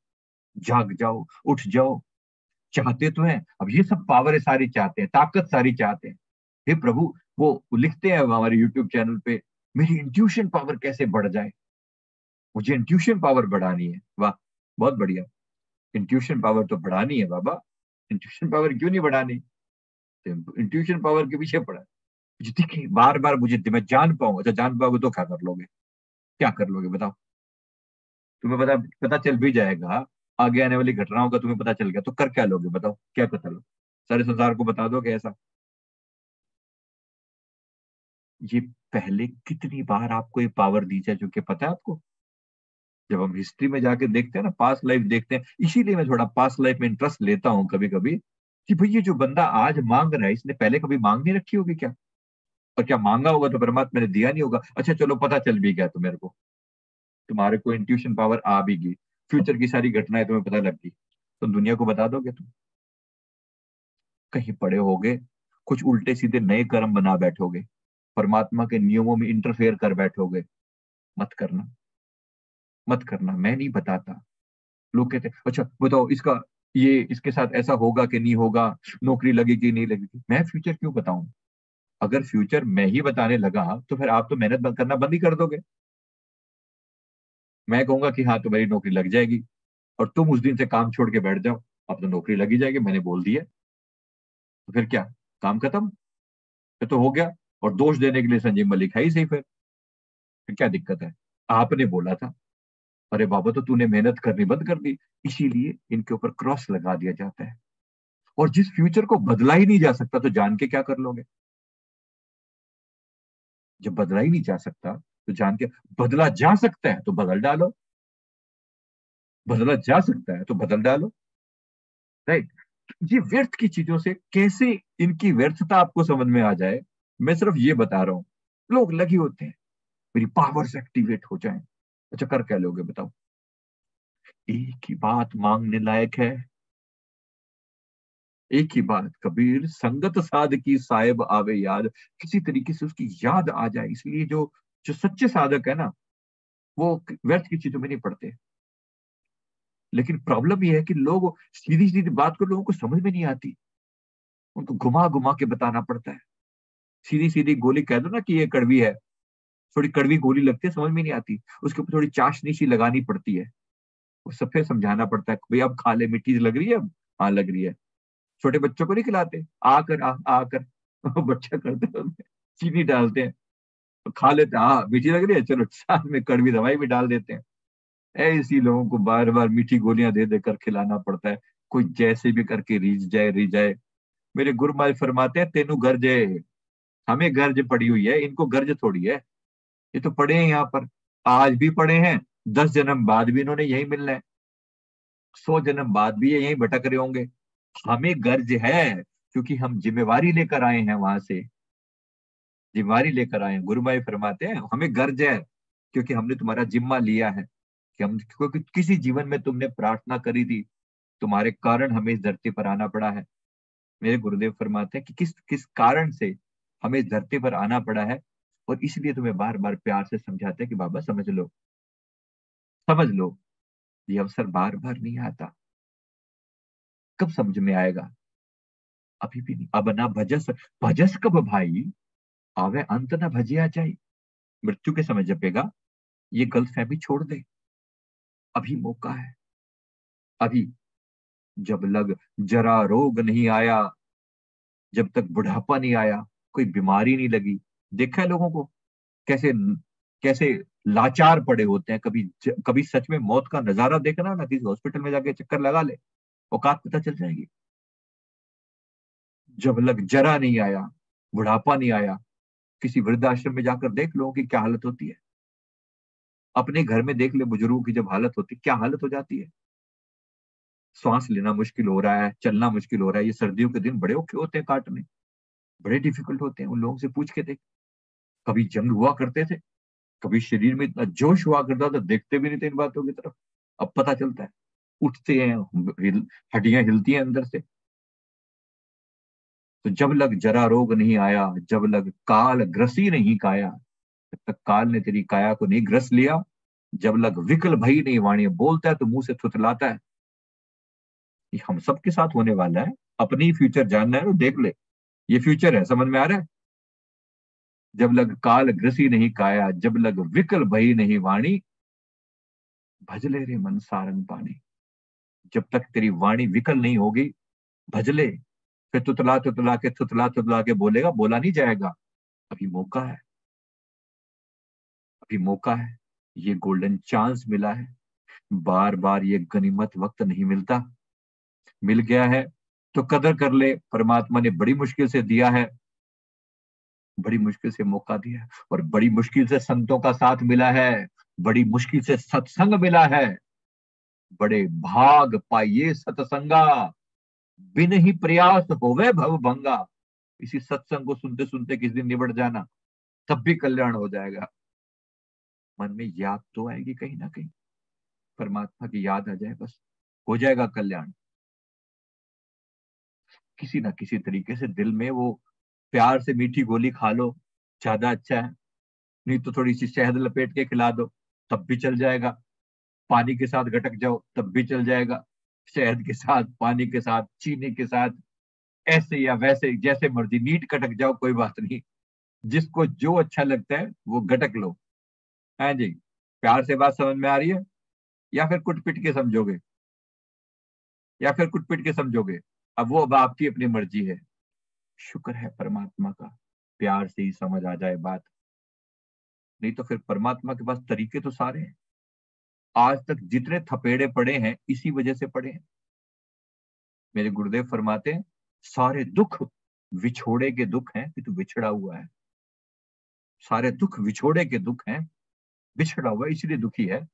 S1: जाग जाओ, उठ जाओ। चाहते तो हैं, अब ये सब पावर है सारी चाहते हैं, ताकत सारी चाहते हैं। हे प्रभु, वो लिखते हैं हमारे यूट्यूब चैनल पे, मेरी इंट्यूशन पावर कैसे बढ़ जाए? मुझे इंट्यूशन पावर बढ़ानी है। वाह, बहुत बढ़िया। इंट्यूशन पावर तो बढ़ानी है बाबा। इंट्यूशन पावर क्यों नहीं बढ़ानी इंट्यूशन तो पावर के पीछे पड़ा। मुझे दिखे बार बार मुझे मैं जान पाऊँगा अच्छा जान पाओगे तो क्या कर लोगे? क्या कर लोगे बताओ? तुम्हें पता पता चल भी जाएगा, आगे आने वाली घटनाओं का तुम्हें पता चल गया तो कर क्या लोगे बताओ? क्या पता लो सारे संसार को बता दो ऐसा? ये पहले कितनी बार आपको ये पावर दी जाए, जो कि पता है आपको? जब हम हिस्ट्री में जाके देखते हैं ना पास लाइफ देखते हैं, इसीलिए मैं थोड़ा पास लाइफ में इंटरेस्ट लेता हूँ कभी कभी कि भाई ये जो बंदा आज मांग रहा है, इसने पहले कभी मांग नहीं रखी होगी क्या? और क्या मांगा होगा तो परमात्मा ने दिया नहीं होगा? अच्छा चलो पता चल भी गया तो मेरे को। तुम्हारे को इंट्यूशन पावर आ भी गई। फ्यूचर की सारी घटनाएँ तुम्हें पता लग गई। तो दुनिया को बता दोगे तुम? कहीं पड़े होगे, कुछ उल्टे सीधे नए कर्म बना बैठोगे। परमात्मा के नियमों में इंटरफेयर कर बैठोगे। मत करना। मत करना, मैं नहीं बताता। लोग कहते अच्छा बताओ, इसका, ये, इसके साथ ऐसा होगा कि नहीं होगा? नौकरी लगेगी, नहीं लगेगी? मैं फ्यूचर क्यों बताऊँ? अगर फ्यूचर मैं ही बताने लगा तो फिर आप तो मेहनत करना, बंद ही कर दोगे। मैं कहूँगा कि हाँ तुम्हारी नौकरी लग जाएगी, और तुम उस दिन से काम छोड़ के बैठ जाओ। अब तो नौकरी लगी जाएगी, मैंने बोल दिया तो फिर क्या? काम खत्म? फिर तो हो गया। और दोष देने के लिए संजीव मलिक है ही सही फिर। फिर क्या दिक्कत है? आपने बोला था। अरे बाबा तो तूने मेहनत करनी बंद कर दी। इसीलिए इनके ऊपर क्रॉस लगा दिया जाता है। और जिस फ्यूचर को बदला ही नहीं जा सकता तो जान के क्या कर लोगे? जब बदला ही नहीं जा सकता तो जान के, बदला जा सकता है तो बदल डालो। बदला जा सकता है तो बदल डालो। राइट ये व्यर्थ की चीज़ों से कैसे इनकी व्यर्थता आपको समझ में आ जाए? मैं सिर्फ़ ये बता रहा हूँ। लोग लगे होते हैं, मेरी पावर्स एक्टिवेट हो जाए। अच्छा कर क्या लोगे बताओ। एक ही बात मांगने लायक है। एक ही बात कबीर, संगत साध की साहेब आवे याद। किसी तरीके से उसकी याद आ जाए, इसलिए जो जो सच्चे साधक है ना, वो व्यर्थ की चीज़ों में नहीं पड़ते। लेकिन प्रॉब्लम ये है कि लोग सीधी सीधी बात को लोगों को समझ में नहीं आती। उनको घुमा घुमा के बताना पड़ता है। सीधी सीधी गोली कह दो ना कि ये कड़वी है। थोड़ी कड़वी गोली लगती है, समझ में नहीं आती। उसके ऊपर थोड़ी चाशनी सी लगानी पड़ती है। वो सब फिर समझाना पड़ता है भाई अब खा ले मिट्टी लग रही है, अब हाँ लग रही है। छोटे बच्चों को नहीं खिलाते, आकर आकर, बच्चा करते चीनी डालते हैं। तो खा लेते हैं हाँ मीठी लग रही है, चलो साथ में कड़वी दवाई भी डाल देते हैं। ऐसी लोगों को बार बार मीठी गोलियाँ दे देकर खिलाना पड़ता है। कोई जैसे भी करके रीझ जाए री जाए। मेरे गुरु फरमाते हैं, तेनू गर्ज है। हमें गर्ज पड़ी हुई है, इनको गर्ज थोड़ी है। ये तो पढ़े हैं यहाँ पर। आज भी पढ़े हैं, दस जन्म बाद भी इन्होंने यही मिलना है। सौ जन्म बाद भी ये यही भटक रहे होंगे। हमें गर्ज है, क्योंकि हम जिम्मेवारी लेकर आए हैं वहाँ से। जिम्मेवारी लेकर आए हैं गुरु भाई फरमाते हैं, हमें गर्ज है, क्योंकि हमने तुम्हारा जिम्मा लिया है। कि हम, क्योंकि किसी जीवन में तुमने प्रार्थना करी थी, तुम्हारे कारण हमें इस धरती पर आना पड़ा है। मेरे गुरुदेव फरमाते हैं कि किस किस कारण से हमें इस धरती पर आना पड़ा है? और इसलिए तुम्हें बार बार प्यार से समझाते कि, बाबा, समझ लो। समझ लो, ये अवसर बार बार नहीं आता। कब समझ में आएगा? अभी भी नहीं। अब ना भजस भजस कब भाई? आवे अंत ना भजिया जाए मृत्यु के समय जपेगा, ये गलत फहमी छोड़ दे। अभी मौका है। अभी जब लग, जरा रोग नहीं आया, जब तक बुढ़ापा नहीं आया, कोई बीमारी नहीं लगी देखा है लोगों को? कैसे कैसे लाचार पड़े होते हैं, कभी कभी सच में मौत का नज़ारा देखना ना, किसी हॉस्पिटल में जाके चक्कर लगा ले, औकात पता चल जाएगी। जब लग, जरा नहीं आया, बुढ़ापा नहीं आया, किसी वृद्धाश्रम में जाकर देख लो कि क्या हालत होती है। अपने घर में देख ले बुज़ुर्गों की जब हालत होती, क्या हालत हो जाती है? सांस लेना मुश्किल हो रहा है, चलना मुश्किल हो रहा है, ये सर्दियों के दिन बड़े औखे होते हैं काटने, बड़े डिफ़िकल्ट होते हैं, उन लोगों से पूछ के देख। कभी जंग हुआ करते थे कभी शरीर में इतना जोश हुआ करता था देखते भी नहीं थे इन बातों की तरफ़। अब पता चलता है उठते हैं हिल, हड्डियाँ हिलती हैं अंदर से। तो जब लग जरा रोग नहीं आया जब लग काल ग्रसी नहीं काया जब तक काल ने तेरी काया को नहीं ग्रस लिया जब लग विकल भई नहीं वाणी बोलता है तो मुँह से थुथलाता है ये हम सबके साथ होने वाला है अपनी फ्यूचर जानना है तो देख ले ये फ्यूचर है समझ में आ रहा है? जब लग काल ग्रसी नहीं काया, जब लग विकल भई नहीं वाणी। भजले रे मन सारंग पानी। जब तक तेरी वाणी विकल नहीं होगी, भजले। फिर तुतला तुतला के तुतला तुतला के बोलेगा, बोला नहीं जाएगा। अभी मौका है। अभी मौका है। ये गोल्डन चांस मिला है। बार बार ये गनीमत वक्त नहीं मिलता। मिल गया है तो कदर कर ले। परमात्मा ने बड़ी मुश्किल से दिया है। बड़ी मुश्किल से मौका दिया और बड़ी मुश्किल से संतों का साथ मिला है, बड़ी मुश्किल से सत्संग मिला है। बड़े भाग पाइए सत्संगा, बिन ही प्रयास होवे भव भंगा। इसी सत्संग को सुनते सुनते किस दिन निबट जाना, तब भी कल्याण हो जाएगा। मन में याद तो आएगी कहीं ना कहीं, परमात्मा की याद आ जाए बस, हो जाएगा कल्याण। किसी ना किसी तरीके से दिल में वो प्यार से मीठी गोली खा लो, ज़्यादा अच्छा है। नहीं तो थोड़ी सी शहद लपेट के खिला दो, तब भी चल जाएगा। पानी के साथ घटक जाओ, तब भी चल जाएगा। शहद के साथ, पानी के साथ, चीनी के साथ, ऐसे या वैसे, जैसे मर्ज़ी, नीट कटक जाओ, कोई बात नहीं। जिसको जो अच्छा लगता है, वो घटक लो। है हाँ जी, प्यार से बात समझ में आ रही है? या फिर कुट पिट के समझोगे? या फिर कुटपिट के समझोगे? अब वो अब आपकी अपनी मर्ज़ी है। शुक्र है परमात्मा का। प्यार से ही समझ आ जाए बात। नहीं तो फिर परमात्मा के पास तरीके तो सारे हैं। आज तक जितने थपेड़े पड़े हैं, इसी वजह से पड़े हैं। मेरे गुरुदेव फरमाते हैं, सारे दुख विछोड़े के दुख हैं कि तू बिछड़ा हुआ है। सारे दुख विछोड़े के दुख हैं, बिछड़ा हुआ इसलिए दुखी है।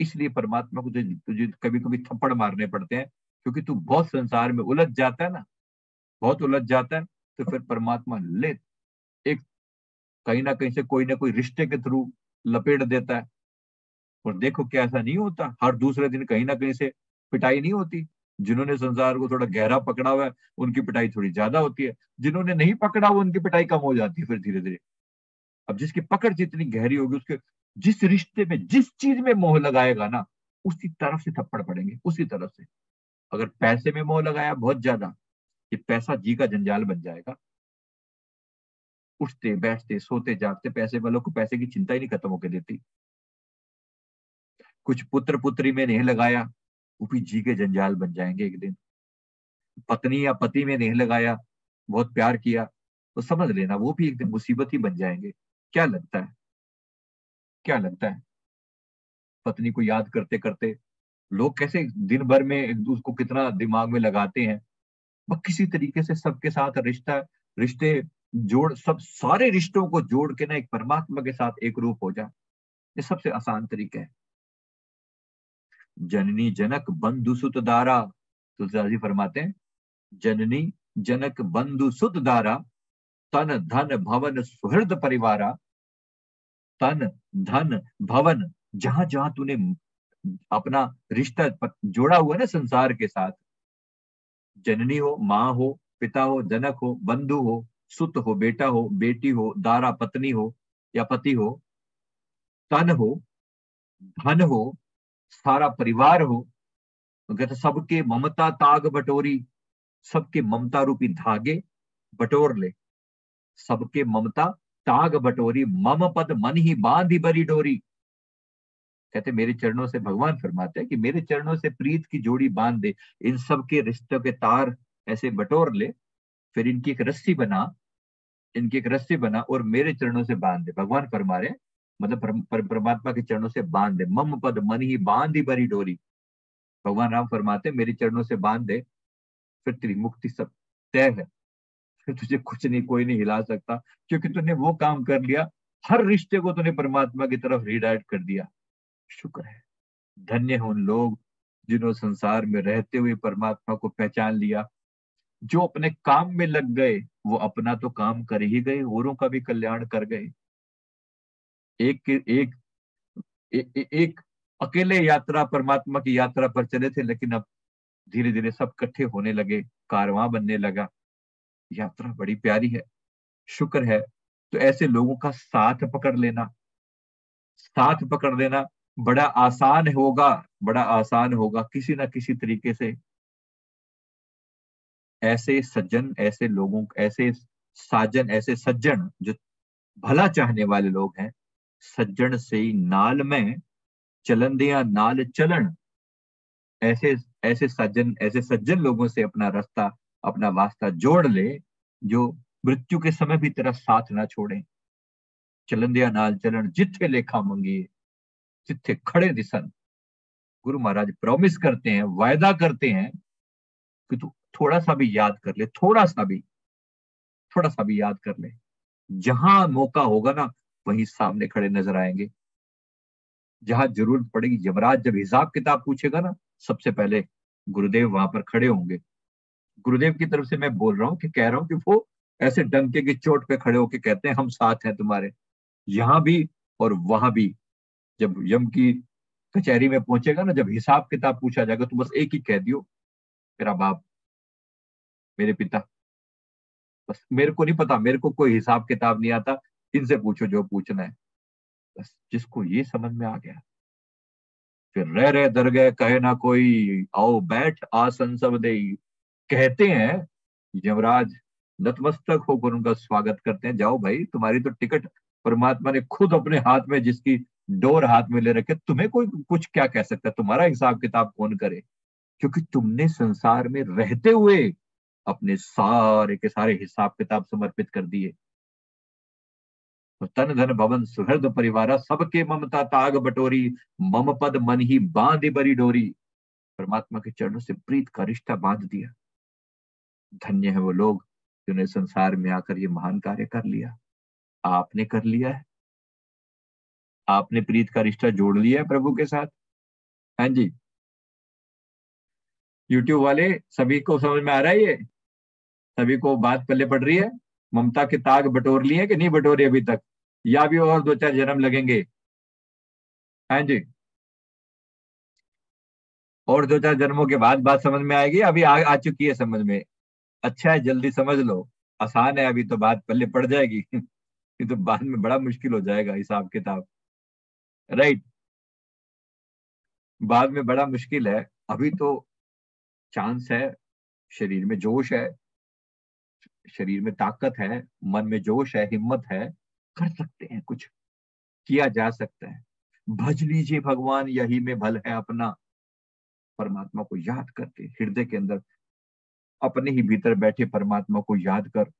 S1: इसलिए परमात्मा को तुझे कभी कभी थप्पड़ मारने पड़ते हैं, क्योंकि तू बहुत संसार में उलझ जाता है ना। बहुत उलझ जाता है तो फिर परमात्मा ले, एक कहीं ना कहीं से कोई ना कोई रिश्ते के थ्रू लपेट देता है। और देखो क्या ऐसा नहीं होता, हर दूसरे दिन कहीं ना कहीं से पिटाई नहीं होती। जिन्होंने संसार को थोड़ा गहरा पकड़ा हुआ है, उनकी पिटाई थोड़ी ज़्यादा होती है। जिन्होंने नहीं पकड़ा हुआ, उनकी पिटाई कम हो जाती है फिर धीरे धीरे अब जिसकी पकड़ जितनी गहरी होगी, उसके जिस रिश्ते में, जिस चीज़ में मोह लगाएगा ना, उसी तरफ़ से थप्पड़ पड़ेंगे, उसी तरफ़ से। अगर पैसे में मोह लगाया बहुत ज़्यादा ये पैसा जी का जंजाल बन जाएगा। उठते, बैठते, सोते, जागते, पैसे वालों को पैसे की चिंता ही नहीं खत्म होकर देती। कुछ पुत्र पुत्री में नहीं लगाया, वो भी जी के जंजाल बन जाएँगे एक दिन। पत्नी या पति में नहीं लगाया, बहुत प्यार किया तो समझ लेना वो भी एक दिन मुसीबत ही बन जाएँगे। क्या लगता है? क्या लगता है? पत्नी को याद करते करते लोग कैसे दिन भर में एक उसको कितना दिमाग में लगाते हैं? किसी तरीके से सबके साथ रिश्ता, रिश्ते जोड़, सब, सारे रिश्तों को जोड़ के ना एक परमात्मा के साथ एक रूप हो जाए ये सबसे आसान तरीका है। जननी जनक बंधु सुत दारा, तुलसीदास जी फरमाते हैं, जननी जनक बंधु सुत दारा, तन धन भवन सुहृद परिवारा, तन धन भवन, जहाँ जहाँ तूने अपना रिश्ता जोड़ा हुआ ना संसार के साथ जननी हो, माँ हो, पिता हो, जनक हो, बंधु हो, सुत हो, बेटा हो, बेटी हो, दारा, पत्नी हो या पति हो, तन हो, धन हो, सारा परिवार हो तो सबके ममता ताग बटोरी, सबके ममता रूपी धागे बटोर ले। सबके ममता ताग बटोरी, मम पद मन ही बांधी बरी डोरी। कहते, मेरे चरणों से भगवान फरमाते हैं कि मेरे चरणों से प्रीत की जोड़ी बाँध दे, इन सब के रिश्तों के तार ऐसे बटोर ले, फिर इनकी एक रस्सी बना, इनकी एक रस्सी बना और मेरे चरणों से बाँध दे। भगवान फरमा रहे मतलब परमात्मा के चरणों से बाँध दे। मम पद मन ही बाँध ही बरी डोरी। भगवान राम फरमाते मेरे चरणों से बाँध दे, फिर तेरी मुक्ति सब तय है। फिर तुझे कुछ नहीं, कोई नहीं हिला सकता, क्योंकि तूने वो काम कर लिया, हर रिश्ते को तूने परमात्मा की तरफ़ रिडायरेक्ट कर दिया। शुक्र है। धन्य हो उन लोग जिन्होंने संसार में रहते हुए परमात्मा को पहचान लिया। जो अपने काम में लग गए वो अपना तो काम कर ही गए औरों का भी कल्याण कर गए। एक एक ए, एक अकेले यात्रा परमात्मा की यात्रा पर चले थे लेकिन अब धीरे धीरे सब इकट्ठे होने लगे कारवां बनने लगा। यात्रा बड़ी प्यारी है शुक्र है। तो ऐसे लोगों का साथ पकड़ लेना साथ पकड़ लेना बड़ा आसान होगा, बड़ा आसान होगा किसी ना किसी तरीके से। ऐसे सज्जन, ऐसे लोगों, ऐसे साजन, ऐसे सज्जन जो भला चाहने वाले लोग हैं, सज्जन से नाल में चलन दिया नाल चलन। ऐसे ऐसे सज्जन ऐसे सज्जन लोगों से अपना रास्ता, अपना वास्ता जोड़ ले, जो मृत्यु के समय भी तेरा साथ ना छोड़े। चलन दिया नाल चलन जिथे लेखा जिथे खड़े दिसन गुरु महाराज प्रॉमिस करते हैं, वायदा करते हैं कि तू थोड़ा सा भी याद कर ले, थोड़ा सा भी, थोड़ा सा भी याद कर ले। जहाँ मौका होगा ना, वहीं सामने खड़े नज़र आएँगे। जहाँ ज़रूरत पड़ेगी, यमराज जब हिसाब किताब पूछेगा ना, सबसे पहले गुरुदेव वहाँ पर खड़े होंगे। गुरुदेव की तरफ़ से मैं बोल रहा हूँ कि कह रहा हूँ कि वो ऐसे डंके की चोट पे खड़े होके कहते हैं, हम साथ हैं तुम्हारे। यहाँ भी और वहाँ भी जब यम की कचहरी में पहुंचेगा ना, जब हिसाब किताब पूछा जाएगा तो बस एक ही कह दियो, मेरा बाप, मेरे पिता। बस मेरे को नहीं पता, मेरे को कोई हिसाब किताब नहीं आता, इनसे पूछो जो पूछना है। बस जिसको ये समझ में आ गया, फिर रह रहे दर गए, कहे ना कोई, आओ बैठ, आसन सब दे। कहते हैं, यमराज, नतमस्तक होकर उनका स्वागत करते हैं। जाओ भाई, तुम्हारी तो टिकट परमात्मा ने खुद अपने हाथ में जिसकी डोर हाथ में ले रखे, तुम्हें कोई कुछ क्या कह सकता है? तुम्हारा हिसाब किताब कौन करे? क्योंकि तुमने संसार में रहते हुए अपने सारे के सारे हिसाब किताब समर्पित कर दिए। तो तन धन भवन सुहृद परिवार, सबके ममता ताग बटोरी, मम पद मन ही बाँध बरी डोरी। परमात्मा के चरणों से प्रीत का रिश्ता बाँध दिया। धन्य है वो लोग जिन्होंने संसार में आकर ये महान कार्य कर लिया। आपने कर लिया है। आपने प्रीत का रिश्ता जोड़ लिया है प्रभु के साथ? हाँ जी। यूट्यूब वाले सभी को समझ में आ रहा है ये? सभी को बात पल्ले पड़ रही है? ममता के ताग बटोर लिए कि नहीं बटोरे अभी तक? या भी और दो चार जन्म लगेंगे? हाँ जी। और दो चार जन्मों के बाद बात समझ में आएगी अभी आ, आ चुकी है समझ में। अच्छा है जल्दी समझ लो। आसान है अभी तो बात पल्ले पड़ जाएगी। तो बाद में बड़ा मुश्किल हो जाएगा हिसाब किताब। राइट बाद में बड़ा मुश्किल है। अभी तो चांस है, शरीर में जोश है। शरीर में ताकत है, मन में जोश है, हिम्मत है। कर सकते हैं कुछ। किया जा सकता है। भज लीजिए भगवान, यही में भल है अपना। परमात्मा को याद करके, हृदय के अंदर अपने ही भीतर बैठे परमात्मा को याद कर।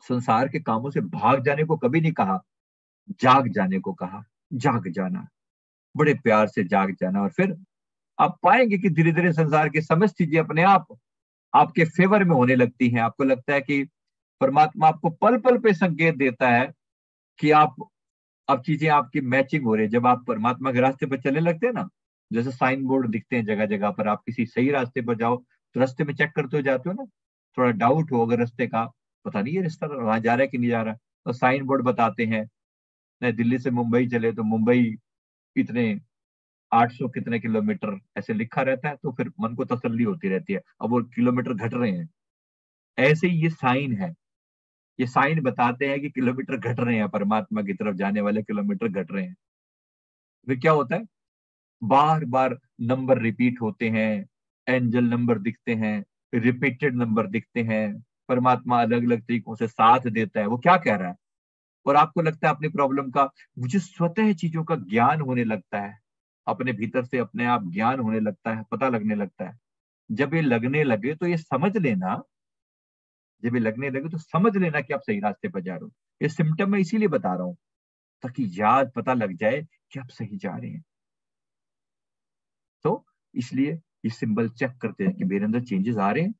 S1: संसार के कामों से भाग जाने को कभी नहीं कहा, जाग जाने को कहा। जाग जाना, बड़े प्यार से जाग जाना और फिर आप पाएँगे कि धीरे धीरे संसार की समस्त चीज़ें अपने आप, आपके फेवर में होने लगती हैं। आपको लगता है कि परमात्मा आपको पल पल पे संकेत देता है कि आप, अब चीज़ें आपकी मैचिंग हो रही है। जब आप परमात्मा के रास्ते पर चलने लगते हैं ना, जैसे साइन बोर्ड दिखते हैं जगह जगह पर, आप किसी सही रास्ते पर जाओ तो रास्ते में चेक करते हो जाते हो ना, थोड़ा डाउट हो अगर रास्ते का, पता नहीं है रिश्ता वहाँ जा रहा है कि नहीं जा रहा। तो साइन बोर्ड बताते हैं दिल्ली से मुंबई चले तो मुंबई इतने 800 कितने किलोमीटर ऐसे लिखा रहता है तो फिर मन को तसल्ली होती रहती है। अब वो किलोमीटर घट रहे हैं। ऐसे ही ये साइन है। ये साइन बताते हैं कि किलोमीटर घट रहे हैं, परमात्मा की तरफ़ जाने वाले किलोमीटर घट रहे हैं। फिर क्या होता है? बार बार नंबर रिपीट होते हैं, एंजल नंबर दिखते हैं, रिपीटेड नंबर दिखते हैं, परमात्मा अलग अलग तरीकों से साथ देता है। वो क्या कह रहा है? और आपको लगता है अपनी प्रॉब्लम का, मुझे स्वतः चीज़ों का ज्ञान होने लगता है। अपने भीतर से अपने आप ज्ञान होने लगता है, पता लगने लगता है। जब ये लगने लगे तो ये समझ लेना, जब ये लगने लगे तो समझ लेना कि आप सही रास्ते पर जा रहे हो। ये सिम्टम मैं इसीलिए बता रहा हूँ, ताकि याद पता लग जाए कि आप सही जा रहे हैं। तो इसलिए ये सिंबल चेक करते हैं कि मेरे अंदर चेंजेस आ रहे हैं।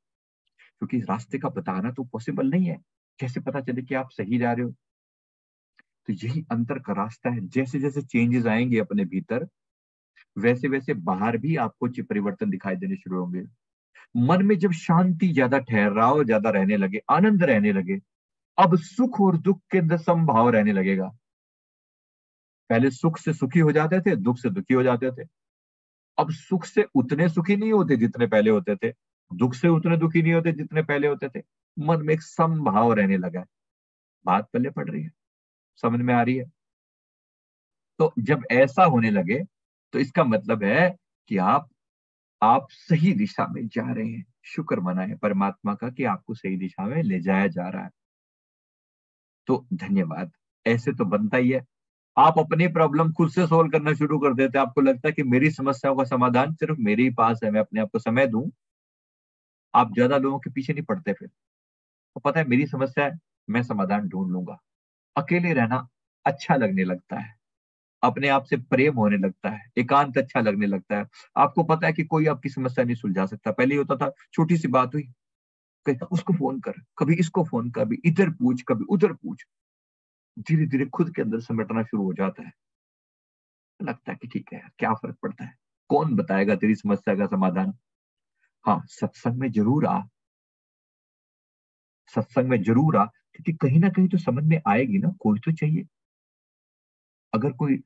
S1: क्योंकि रास्ते का बताना तो पॉसिबल नहीं है। कैसे पता चले कि आप सही जा रहे हो? तो यही अंतर का रास्ता है। जैसे जैसे चेंजेस आएँगे अपने भीतर, वैसे वैसे बाहर भी आपको परिवर्तन दिखाई देने शुरू होंगे। मन में जब शांति ज़्यादा ठहर रहा हो ज़्यादा रहने लगे, आनंद रहने लगे, अब सुख और दुख के अंदर संभाव रहने लगेगा। पहले सुख से सुखी हो जाते थे, दुख से दुखी हो जाते थे। अब सुख से उतने सुखी नहीं होते जितने पहले होते थे। दुख से उतने दुखी नहीं होते जितने पहले होते थे। मन में एक संभाव रहने लगा है। बात पहले पड़ रही है। समझ में आ रही है? तो जब ऐसा होने लगे तो इसका मतलब है कि आप आप सही दिशा में जा रहे हैं। शुक्र मनाए परमात्मा का कि आपको सही दिशा में ले जाया जा रहा है। तो धन्यवाद। ऐसे तो बनता ही है। आप अपनी प्रॉब्लम खुद से सोल्व करना शुरू कर देते हैं। आपको लगता है कि मेरी समस्याओं का समाधान सिर्फ़ मेरे ही पास है, मैं अपने आप को समय दूँ। आप ज़्यादा लोगों के पीछे नहीं पड़ते फिर। तो पता है मेरी समस्या है, मैं समाधान ढूंढ लूँगा। अकेले रहना अच्छा लगने लगता है। अपने आप से प्रेम होने लगता है, एकांत अच्छा लगने लगता है। आपको पता है कि कोई आपकी समस्या नहीं सुलझा सकता। पहले होता था, छोटी सी बात हुई उसको फ़ोन कर, कभी इसको फ़ोन कर कभी इधर पूछ, कभी उधर पूछ। धीरे धीरे खुद के अंदर समेटना शुरू हो जाता है। लगता है कि ठीक है क्या फ़र्क पड़ता है? कौन बताएगा तेरी समस्या का समाधान? हाँ सत्संग में ज़रूर आ। सत्संग में ज़रूर आ। क्योंकि कहीं ना कहीं तो समझ में आएगी ना, कोई तो चाहिए। अगर कोई,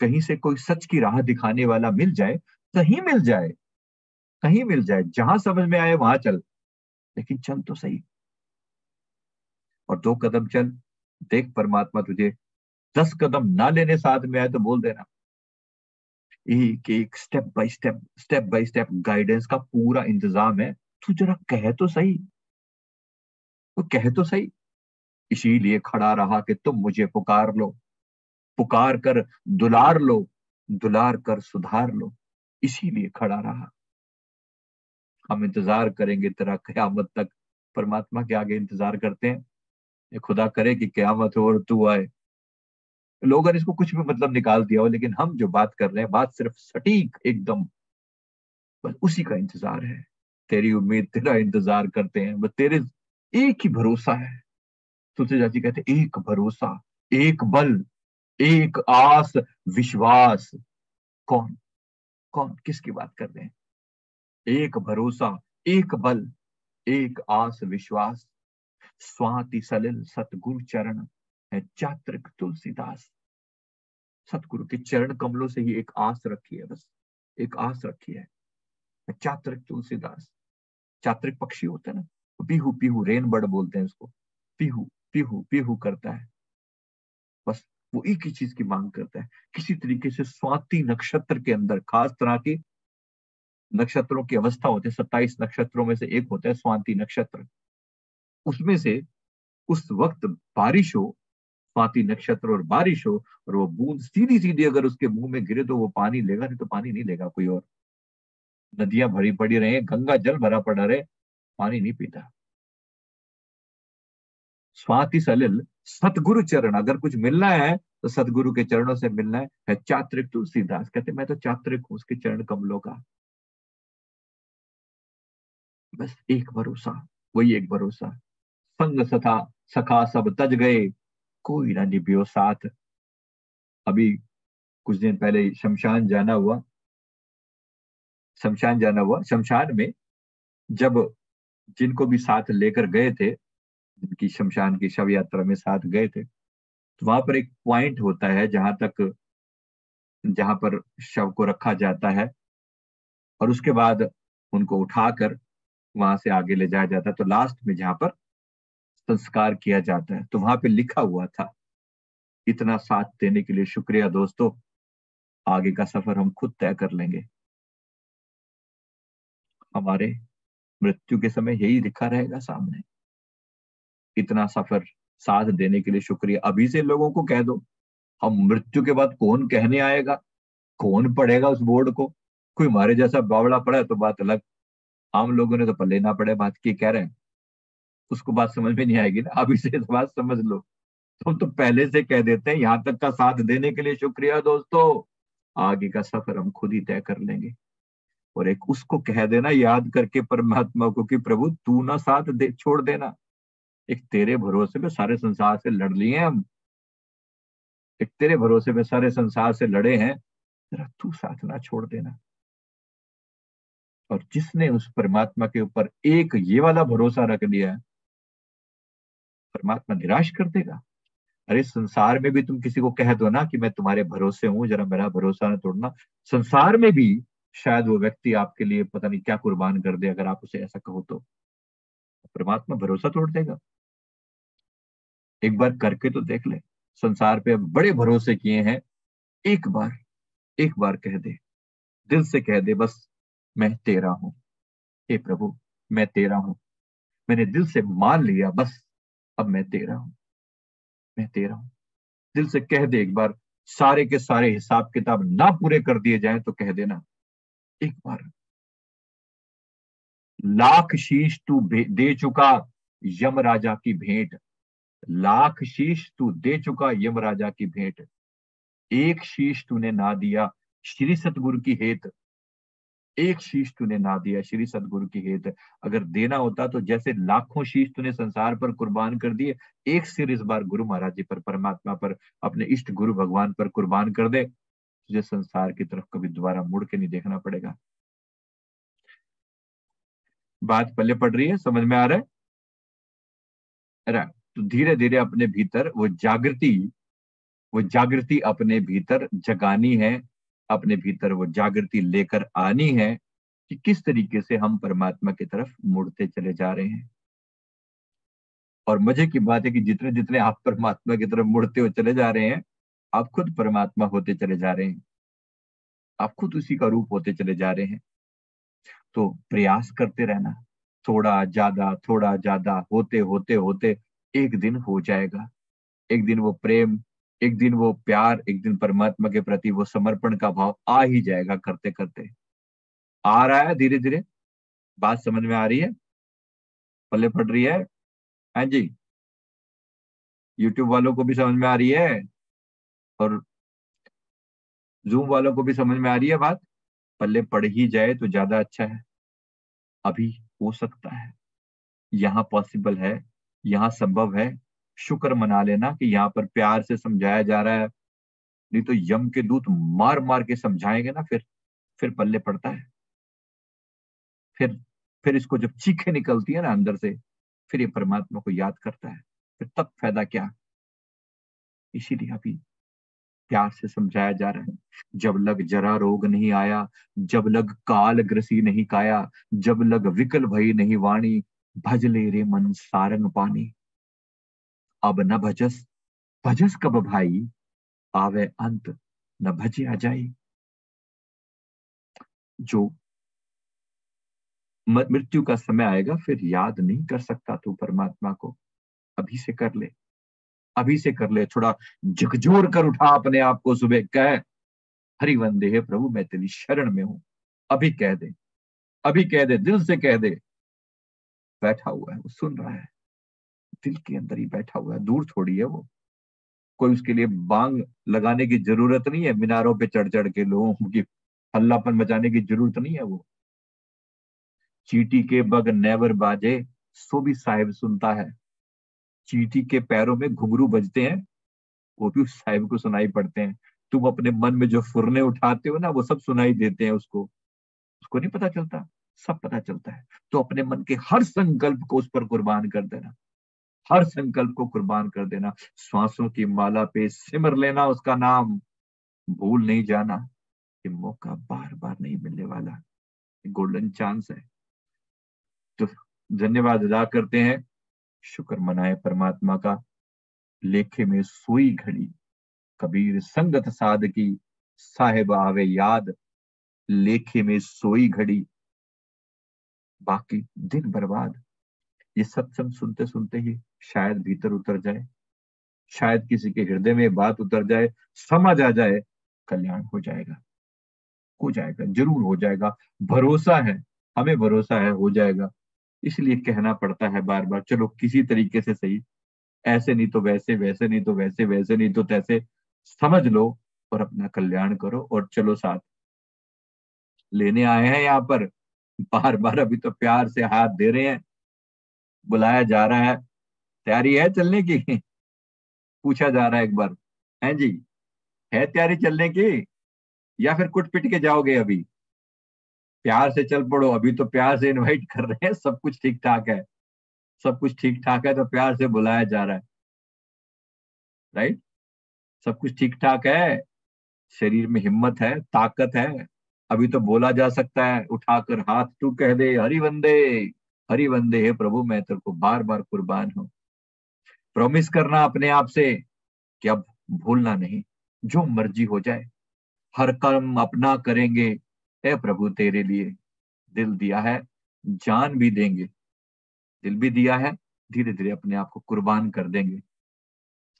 S1: कहीं से कोई सच की राह दिखाने वाला मिल जाए कहीं मिल जाए कहीं मिल जाए, जहाँ समझ में आए वहाँ चल। लेकिन चल तो सही। और दो कदम चल, देख परमात्मा तुझे, दस कदम ना लेने साथ में आए तो बोल देना। एक एक step by step step by step guidance का पूरा इंतज़ाम है। तू जरा कह तो सही। तो कह तो सही। इसीलिए खड़ा रहा कि तुम मुझे पुकार लो, पुकार कर दुलार लो, दुलार कर सुधार लो। इसीलिए खड़ा रहा। हम इंतज़ार करेंगे तेरा क्यामत तक। परमात्मा के आगे इंतज़ार करते हैं। ये खुदा करे कि क्यामत हो और तू आए। लोगों ने इसको कुछ भी मतलब निकाल दिया हो, लेकिन हम जो बात कर रहे हैं, बात सिर्फ़ सटीक एकदम। बस उसी का इंतज़ार है। तेरी उम्मीद, तेरा इंतज़ार करते हैं। बस तेरे एक ही भरोसा है। तुलसी जी कहते एक भरोसा, एक बल, एक आस, विश्वास। कौन? कौन? किसकी बात कर रहे हैं? एक भरोसा, एक बल, एक आस, विश्वास। स्वाति सलिल सतगुरु चरण है चात्रिक तुलसीदास। सतगुरु के चरण कमलों से ही एक आस रखी है बस। एक आस रखी है। चात्रिक तुलसीदास। चात्रिक पक्षी होता ना। पीहू पीहू, रेन बर्ड बोलते हैं उसको। पीहू पीहू पीहू करता है। बस वो एक ही चीज़ की मांग करता है। किसी तरीके से स्वाति नक्षत्र के अंदर, खास तरह की नक्षत्रों की अवस्था होती है, सत्ताईस नक्षत्रों में से एक होता है स्वाति नक्षत्र। उसमें से उस वक्त बारिश हो, स्वाति नक्षत्र और बारिश हो, और वो बूंद सीधी सीधी अगर उसके मुँह में गिरे तो वो पानी लेगा, नहीं तो पानी नहीं लेगा कोई और। नदियाँ भरी पड़ी रहे, गंगा जल भरा पड़ा रहे पानी नहीं पीता। स्वाति सलिल सतगुरु चरण अगर कुछ मिलना है तो सतगुरु के चरणों से मिलना है, चात्रिक तुलसीदास। कहते मैं तो चात्रिक हूँ उसके चरण कमलों का बस एक भरोसा वही एक भरोसा। संग सथा सखा सब तज गए कोई ना निभियो साथ। अभी कुछ दिन पहले शमशान जाना हुआ। शमशान जाना हुआ शमशान में जब जिनको भी साथ लेकर गए थे, जिनकी शमशान की शव यात्रा में साथ गए थे तो वहाँ पर एक पॉइंट होता है जहाँ तक, जहाँ पर शव को रखा जाता है और उसके बाद उनको उठाकर वहाँ से आगे ले जाया जाता है। तो लास्ट में जहाँ पर संस्कार किया जाता है तो वहाँ पे लिखा हुआ था, इतना साथ देने के लिए शुक्रिया दोस्तों, आगे का सफ़र हम खुद तय कर लेंगे। हमारे मृत्यु के समय यही लिखा रहेगा सामने। इतना सफ़र साथ देने के लिए शुक्रिया। अभी से लोगों को कह दो, हम मृत्यु के बाद कौन कहने आएगा? कौन पढ़ेगा उस बोर्ड को? कोई हमारे जैसा बावड़ा पड़ा तो बात अलग। आम लोगों ने तो पल्ले ना पड़े, बात की कह रहे हैं। उसको बात समझ में नहीं आएगी ना। अभी से तो बात समझ लो। तो हम तो पहले से कह देते हैं, यहाँ तक का साथ देने के लिए शुक्रिया दोस्तों। आगे का सफ़र हम खुद ही तय कर लेंगे। और एक उसको कह देना, याद करके परमात्मा को कि प्रभु, तू ना साथ दे, छोड़ देना। एक तेरे भरोसे में सारे संसार से लड़ लिए हम। एक तेरे भरोसे में सारे संसार से लड़े हैं तेरा तू साथ ना छोड़ देना। और जिसने उस परमात्मा के ऊपर एक ये वाला भरोसा रख दिया है, परमात्मा निराश कर देगा। अरे, संसार में भी तुम किसी को कह दो ना कि मैं तुम्हारे भरोसे हूँ, जरा मेरा भरोसा ना तोड़ना। संसार में भी शायद वो व्यक्ति आपके लिए पता नहीं क्या कुर्बान कर दे, अगर आप उसे ऐसा कहो तो। परमात्मा भरोसा तोड़ देगा। एक बार करके तो देख ले, संसार पे बड़े भरोसे किए हैं। एक बार एक बार कह दे, दिल से कह दे, बस मैं तेरा हूँ। हे प्रभु, मैं तेरा हूँ। मैंने दिल से मान लिया, बस अब मैं तेरा हूँ। मैं तेरा हूँ। दिल से कह दे एक बार, सारे के सारे हिसाब किताब ना पूरे कर दिए जाए तो कह देना एक बार। लाख शीश तू दे चुका यम राजा की भेंट। लाख शीश तू दे चुका यम राजा की भेंट। एक शीश तूने ना दिया श्री सतगुरु की हेत। एक शीश तूने ना दिया श्री सदगुरु की हेत। अगर देना होता तो जैसे लाखों शीश तूने संसार पर कुर्बान कर दिए, एक सिर इस बार गुरु महाराज जी पर, परमात्मा पर, अपने इष्ट गुरु भगवान पर कुर्बान कर दे। तुझे संसार की तरफ़ कभी दोबारा मुड़ के नहीं देखना पड़ेगा। बात पल्ले पड़ रही है, समझ में आ रहा है? तो धीरे धीरे अपने भीतर वो जागृति वो जागृति अपने भीतर जगानी है, अपने भीतर वो जागृति लेकर आनी है कि किस तरीके से हम परमात्मा की तरफ़ मुड़ते चले जा रहे हैं। और मज़े की बात है कि जितने जितने आप परमात्मा की तरफ़ मुड़ते हुए चले जा रहे हैं आप खुद परमात्मा होते चले जा रहे हैं। आप खुद उसी का रूप होते चले जा रहे हैं। तो प्रयास करते रहना। थोड़ा ज़्यादा थोड़ा ज़्यादा, होते होते होते एक दिन हो जाएगा। एक दिन वो प्रेम, एक दिन वो प्यार, एक दिन परमात्मा के प्रति वो समर्पण का भाव आ ही जाएगा करते करते आ रहा है धीरे धीरे बात समझ में आ रही है? पल्ले पड़ रही है? हाँ जी। यूट्यूब वालों को भी समझ में आ रही है? और जूम वालों को भी समझ में आ रही है बात? पल्ले पड़ ही जाए तो ज़्यादा अच्छा है। अभी हो सकता है। यहाँ पॉसिबल है, यहाँ संभव है। शुक्र मना लेना कि यहाँ पर प्यार से समझाया जा रहा है। नहीं तो यम के दूत मार मार के समझाएँगे ना फिर फिर पल्ले पड़ता है। फिर फिर इसको जब चीखे निकलती है ना अंदर से, फिर ये परमात्मा को याद करता है। फिर तब फ़ायदा क्या? इसीलिए अभी प्यार से समझाया जा रहा है। जब लग जरा रोग नहीं आया, जब लग काल ग्रसी नहीं काया, जब लग विकल भई नहीं वाणी, भज ले रे मन सारंग पानी। अब न भजस भजस कब भाई? आवे अंत न भजे आ जाए जो मृत्यु का समय आएगा, फिर याद नहीं कर सकता तू परमात्मा को। अभी से कर ले। अभी से कर ले, थोड़ा झकझोर कर उठा अपने आप को सुबह, कह, हरि वंदे है प्रभु, मैं तेरी शरण में हूँ। अभी कह दे, अभी कह दे, दिल से कह दे, बैठा हुआ है, वो सुन रहा है। दिल के अंदर ही बैठा हुआ है, दूर थोड़ी है वो। कोई उसके लिए बांग लगाने की ज़रूरत नहीं है, मीनारों पे चढ़ चढ़ के लोगों की हल्लापन मचाने की ज़रूरत नहीं है वो। चीटी के बग नेवर बाजे, सो भी साहिब सुनता है। चीटी के पैरों में घुंघरू बजते हैं, वो भी उस साहिब को सुनाई पड़ते हैं। तुम अपने मन में जो फुरने उठाते हो ना, वो सब सुनाई देते हैं उसको। उसको नहीं पता चलता, सब पता चलता है। तो अपने मन के हर संकल्प को उस पर कुर्बान कर देना। हर संकल्प को कुर्बान कर देना। श्वासों की माला पे सिमर लेना उसका नाम। भूल नहीं जाना ये मौका बार बार नहीं मिलने वाला। गोल्डन चांस है। तो धन्यवाद अदा करते हैं। शुक्र मनाए परमात्मा का। लेखे में सोई घड़ी, कबीर संगत साध की साहेब आवे याद। लेखे में सोई घड़ी, बाकी दिन बर्बाद। ये सत्संग सुनते सुनते ही शायद भीतर उतर जाए, शायद किसी के हृदय में बात उतर जाए समझ आ जाए, कल्याण हो जाएगा। हो जाएगा, ज़रूर हो जाएगा। भरोसा है, हमें भरोसा है, हो जाएगा। इसलिए कहना पड़ता है बार बार चलो, किसी तरीके से सही। ऐसे नहीं तो वैसे वैसे नहीं तो वैसे वैसे नहीं तो तैसे। समझ लो और अपना कल्याण करो और चलो साथ। लेने आए हैं यहाँ पर। बार बार अभी तो प्यार से हाथ दे रहे हैं। बुलाया जा रहा है। तैयारी है चलने की? पूछा जा रहा है एक बार। है जी? है तैयारी चलने की? या फिर कुट पिट के जाओगे अभी? प्यार से चल पड़ो, अभी तो प्यार से इनवाइट कर रहे हैं, सब कुछ ठीक ठाक है। सब कुछ ठीक ठाक है तो प्यार से बुलाया जा रहा है। राइट सब कुछ ठीक ठाक है, शरीर में हिम्मत है, ताकत है, अभी तो बोला जा सकता है, उठाकर हाथ तू कह दे, हरि वंदे हरि वंदे, हे प्रभु, मैं तेरे को बार बार कुर्बान हूँ। प्रॉमिस करना अपने आप से कि अब भूलना नहीं, जो मर्ज़ी हो जाए, हर कर्म अपना करेंगे हे प्रभु तेरे लिए। दिल दिया है, जान भी देंगे। दिल भी दिया है धीरे धीरे अपने आप को कुर्बान कर देंगे।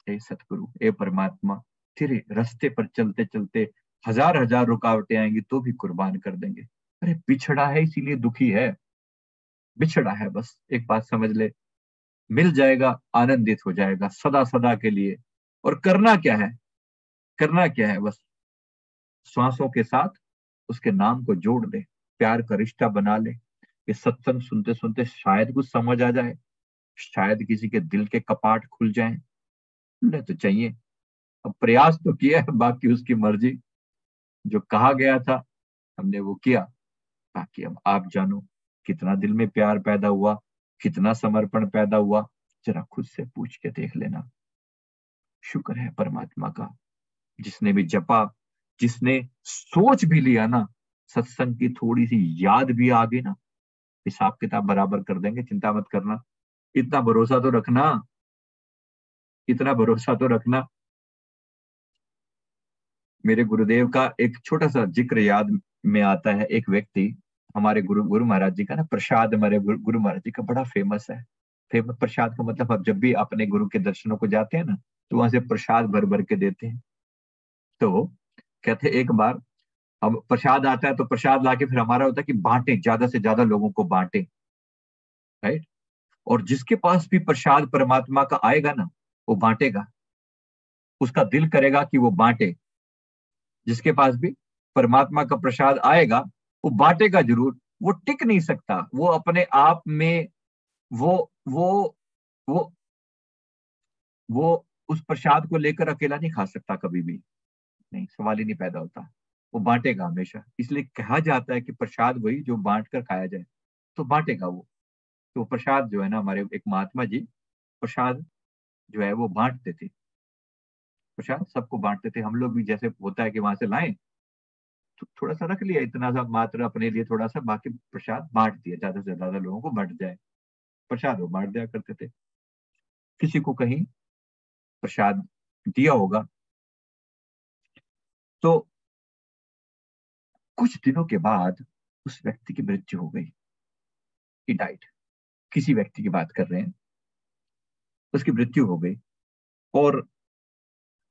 S1: ए सतगुरु ए परमात्मा, तेरे रास्ते पर चलते चलते हज़ार हज़ार रुकावटें आएँगी तो भी कुर्बान कर देंगे। अरे, बिछड़ा है, इसीलिए दुखी है। बिछड़ा है बस, एक बात समझ ले। मिल जाएगा, आनंदित हो जाएगा सदा सदा के लिए। और करना क्या है? करना क्या है बस? श्वासों के साथ उसके नाम को जोड़ दे, प्यार का रिश्ता बना ले। ये सत्संग सुनते सुनते शायद कुछ समझ आ जाए, शायद किसी के दिल के कपाट खुल जाए। खुलने तो चाहिए। अब प्रयास तो किया है, बाकी उसकी मर्ज़ी। जो कहा गया था, हमने वो किया। बाकी अब आप जानो, कितना दिल में प्यार पैदा हुआ, कितना समर्पण पैदा हुआ। जरा खुद से पूछ के देख लेना। शुक्र है परमात्मा का, जिसने भी जपा जिसने सोच भी लिया ना सत्संग की थोड़ी सी याद भी आ गई ना हिसाब किताब बराबर कर देंगे चिंता मत करना। इतना भरोसा तो रखना इतना भरोसा तो रखना। मेरे गुरुदेव का एक छोटा सा ज़िक्र याद में आता है एक व्यक्ति हमारे गुरु गुरु महाराज जी का ना प्रसाद हमारे गुरु, गुरु महाराज जी का बड़ा फ़ेमस है। फ़ेमस प्रसाद का मतलब आप जब भी अपने गुरु के दर्शनों को जाते हैं ना तो वहाँ से प्रसाद भर भर के देते हैं। तो कहते एक बार, अब प्रसाद आता है तो प्रसाद लाके फिर हमारा होता है कि बांटे, ज़्यादा से ज़्यादा लोगों को बांटे। राइट और जिसके पास भी प्रसाद परमात्मा का आएगा ना, वो बांटेगा। उसका दिल करेगा कि वो बांटे। जिसके पास भी परमात्मा का प्रसाद आएगा, वो बांटेगा ज़रूर। वो टिक नहीं सकता। वो अपने आप में वो वो वो वो उस प्रसाद को लेकर अकेला नहीं खा सकता कभी भी। नहीं, सवाल ही नहीं पैदा होता। वो बांटेगा हमेशा। इसलिए कहा जाता है कि प्रसाद वही जो बांट कर खाया जाए तो बांटेगा वो। तो प्रसाद जो है ना, हमारे एक महात्मा जी प्रसाद जो है वो बांटते थे। प्रसाद सबको बांटते थे। हम लोग भी जैसे होता है कि वहाँ से लाए तो थोड़ा सा रख लिया। इतना सा मात्र अपने लिए थोड़ा सा बाकी प्रसाद बांट दिया। ज़्यादा से ज़्यादा लोगों को बांट जाए। प्रसाद वो बांट दिया करते थे। किसी को कहीं प्रसाद दिया होगा तो कुछ दिनों के बाद उस व्यक्ति की मृत्यु हो गई। डाइट किसी व्यक्ति की बात कर रहे हैं। उसकी मृत्यु हो गई। और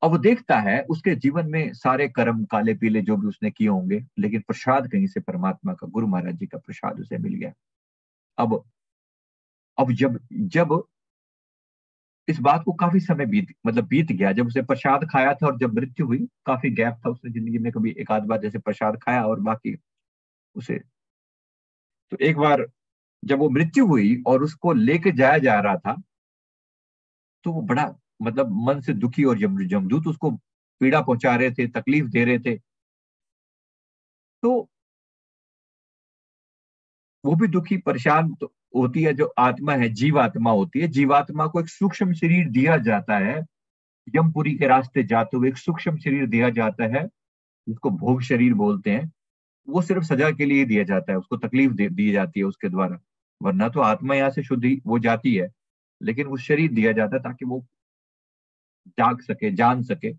S1: अब वो देखता है, उसके जीवन में सारे कर्म काले पीले जो भी उसने किए होंगे, लेकिन प्रसाद कहीं से परमात्मा का, गुरु महाराज जी का प्रसाद उसे मिल गया। अब अब जब जब इस बात को काफ़ी समय बीत मतलब बीत गया। जब उसे प्रसाद खाया था और जब मृत्यु हुई, काफ़ी गैप था उसने ज़िंदगी में। कभी एक आध बार जैसे प्रसाद खाया और बाकी उसे। तो एक बार जब वो मृत्यु हुई और उसको लेके जाया जा रहा था तो वो बड़ा मतलब मन से दुखी और जमदूत उसको पीड़ा पहुँचा रहे थे, तकलीफ़ दे रहे थे। तो वो भी दुखी, परेशान तो होती है, जो आत्मा है, जीवात्मा होती है। जीवात्मा को एक सूक्ष्म शरीर दिया जाता है। यमपुरी के रास्ते जाते हुए एक सूक्ष्म शरीर दिया जाता है, जिसको भोग शरीर बोलते हैं। वो सिर्फ़ सजा के लिए दिया जाता है, उसको तकलीफ़ दी जाती है उसके द्वारा। वरना तो आत्मा यहाँ से शुद्धि वो जाती है। लेकिन वो शरीर दिया जाता है ताकि वो जाग सके, जान सके।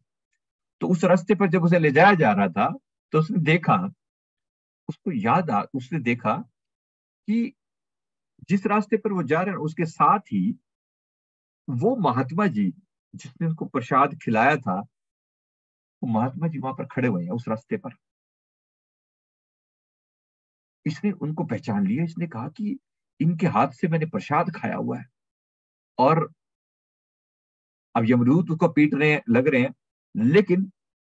S1: तो उस रास्ते पर जब उसे ले जाया जा रहा था तो उसने देखा, उसको याद आ, उसने देखा कि जिस रास्ते पर वो जा रहे हैं, उसके साथ ही वो महात्मा जी, जिसने उसको प्रसाद खिलाया था, वो महात्मा जी वहाँ पर खड़े हुए हैं, उस रास्ते पर। इसने उनको पहचान लिया, इसने कहा कि इनके हाथ से मैंने प्रसाद खाया हुआ है। और अब यमरूत उसको पीट रहे लग रहे हैं, लेकिन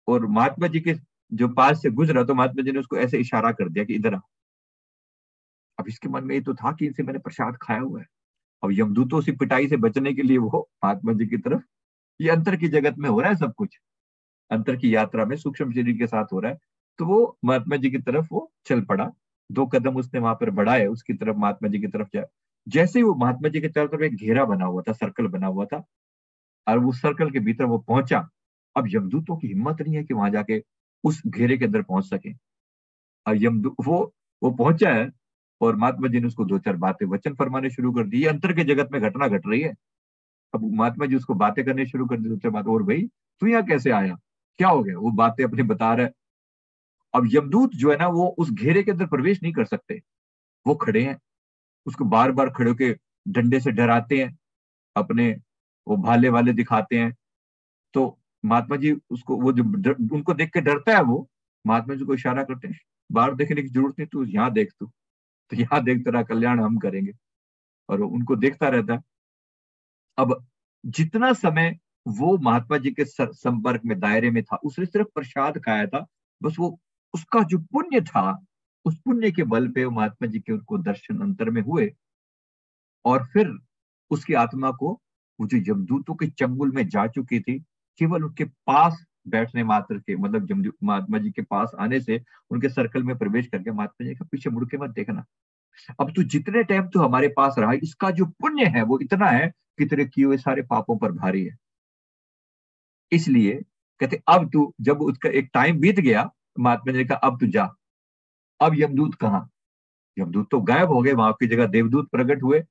S1: और महात्मा जी के जो पास से गुजरा तो महात्मा जी ने उसको ऐसे इशारा कर दिया कि इधर आ अब इसके मन में ये तो था कि इनसे मैंने प्रसाद खाया हुआ है। अब यमदूतों से पिटाई से बचने के लिए वो महात्मा जी की तरफ़ ये अंतर की जगत में हो रहा है सब कुछ। अंतर की यात्रा में सूक्ष्म शरीर के साथ हो रहा है। तो वो महात्मा जी की तरफ़ वो चल पड़ा। दो कदम उसने वहाँ पर बढ़ाए, उसकी तरफ़ महात्मा जी की तरफ़ जाए। जैसे ही वो महात्मा जी के चारों तरफ़ एक घेरा बना हुआ था, सर्कल बना हुआ था, और उस सर्कल के भीतर वो पहुँचा, अब यमदूतों की हिम्मत नहीं है कि वहाँ जाके उस घेरे के अंदर पहुँच सके। और यमदू वो वो पहुँचा है और महात्मा जी ने उसको दो चार बातें वचन फरमाने शुरू कर दी अंतर के जगत में घटना घट रही है। अब महात्मा जी उसको बातें करने शुरू कर दी, दो चार बात, और भाई, तू यहाँ कैसे आया? क्या हो गया? वो बातें अपने बता रहा अब यमदूत जो है ना, वो उस घेरे के अंदर प्रवेश नहीं कर सकते। वो खड़े हैं। उसको बार बार खड़े होके डंडे से डराते हैं। अपने वो भाले वाले दिखाते हैं। तो महात्मा जी उसको, वो जो उनको देख के डरता है वो, महात्मा जी को इशारा करते हैं, बाहर देखने की ज़रूरत नहीं, तू यहाँ देख तू। तो यहाँ देख तेरा कल्याण हम करेंगे। और उनको देखता रहता है। अब जितना समय वो महात्मा जी के संपर्क में, दायरे में था, उसने सिर्फ़ प्रसाद खाया था, बस वो, उसका जो पुण्य था, उस पुण्य के बल पे महात्मा जी के उनको दर्शन अंतर में हुए। और फिर उसकी आत्मा को, वो जो यमदूतों के चंगुल में जा चुकी थी, केवल उनके पास बैठने मात्र के मतलब महात्मा जी के पास आने से उनके सर्कल में प्रवेश करके महात्मा जी का पीछे मुड़ के मत देखना। अब तू जितने टाइम तू हमारे पास रहा, इसका जो पुण्य है वो इतना है कि तेरे किए हुए सारे पापों पर भारी है। इसलिए कहते, अब तू, जब उसका एक टाइम बीत गया, महात्मा जी कहा, अब तू जा। अब यमदूत कहा? यमदूत तो गायब हो गए, वहाँ की जगह देवदूत प्रकट हुए।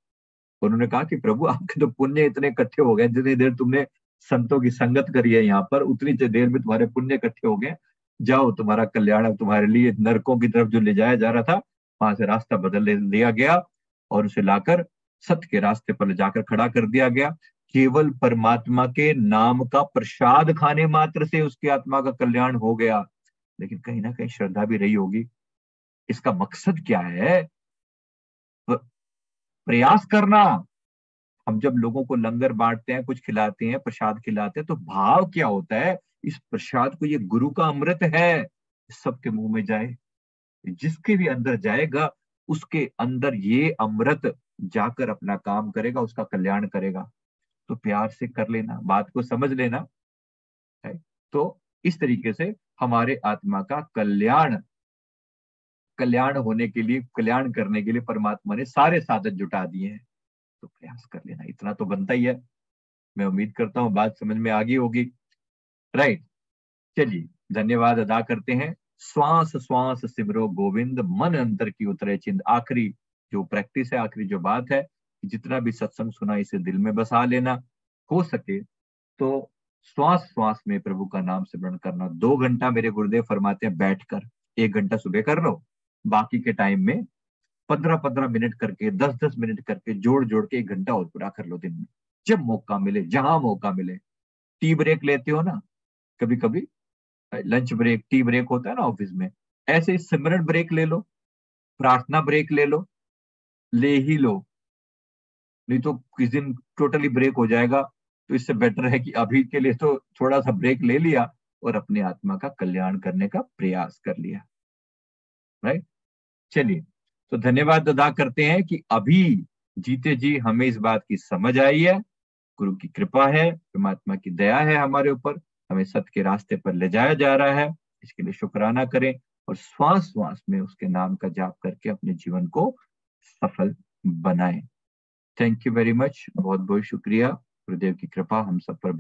S1: उन्होंने कहा कि, प्रभु, आपके तो पुण्य इतने इकट्ठे हो गए जितनी देर तुमने संतों की संगत करिए यहाँ पर। उतनी देर में तुम्हारे पुण्य इकट्ठे हो गए। जाओ, तुम्हारा कल्याण तुम्हारे लिए नरकों की तरफ़ जो ले जाया जा रहा था, वहाँ से रास्ता बदल लिया गया और उसे लाकर सत्य के रास्ते पर ले जाकर खड़ा कर दिया गया। केवल परमात्मा के नाम का प्रसाद खाने मात्र से उसकी आत्मा का कल्याण हो गया। लेकिन कहीं ना कहीं श्रद्धा भी रही होगी। इसका मकसद क्या है? प्रयास करना। हम जब लोगों को लंगर बांटते हैं, कुछ खिलाते हैं, प्रसाद खिलाते हैं तो भाव क्या होता है? इस प्रसाद को ये गुरु का अमृत है। सबके मुँह में जाए, जिसके भी अंदर जाएगा, उसके अंदर ये अमृत जाकर अपना काम करेगा, उसका कल्याण करेगा। तो प्यार से कर लेना, बात को समझ लेना, है? तो इस तरीके से हमारे आत्मा का कल्याण कल्याण होने के लिए, कल्याण करने के लिए परमात्मा ने सारे साधन जुटा दिए हैं। तो प्रयास कर लेना, इतना तो बनता ही है। मैं उम्मीद करता हूँ बात समझ में आ गई होगी। राइट चलिए, धन्यवाद अदा करते हैं। श्वास श्वास, सिमरो, गोविंद, मन अंतर की उतरे चिंद आखिरी जो प्रैक्टिस है, आखिरी जो बात है जितना भी सत्संग सुना, इसे दिल में बसा लेना। हो सके तो श्वास श्वास में प्रभु का नाम सिमरण करना। दो घंटा मेरे गुरुदेव फरमाते हैं, बैठकर। एक घंटा सुबह कर लो। बाकी के टाइम में पंद्रह पंद्रह मिनट करके दस दस मिनट करके जोड़ जोड़ के एक घंटा और पूरा कर लो दिन में। जब मौका मिले, जहाँ मौका मिले। टी ब्रेक लेते हो ना कभी कभी लंच ब्रेक, टी ब्रेक होता है ना ऑफ़िस में, ऐसे सिमरन ब्रेक ले लो, प्रार्थना ब्रेक ले लो, ले ही लो। नहीं तो किस दिन टोटली ब्रेक हो जाएगा तो इससे बेटर है कि अभी के लिए तो थोड़ा सा ब्रेक ले लिया और अपने आत्मा का कल्याण करने का प्रयास कर लिया। राइट? चलिए। तो धन्यवाद अदा करते हैं कि अभी जीते जी हमें इस बात की समझ आई है। गुरु की कृपा है, परमात्मा की दया है हमारे ऊपर। हमें सत्य के रास्ते पर ले जाया जा रहा है। इसके लिए शुक्राना करें और श्वास श्वास में उसके नाम का जाप करके अपने जीवन को सफल बनाएँ। थैंक यू वेरी मच बहुत बहुत शुक्रिया। गुरुदेव की कृपा हम सब पर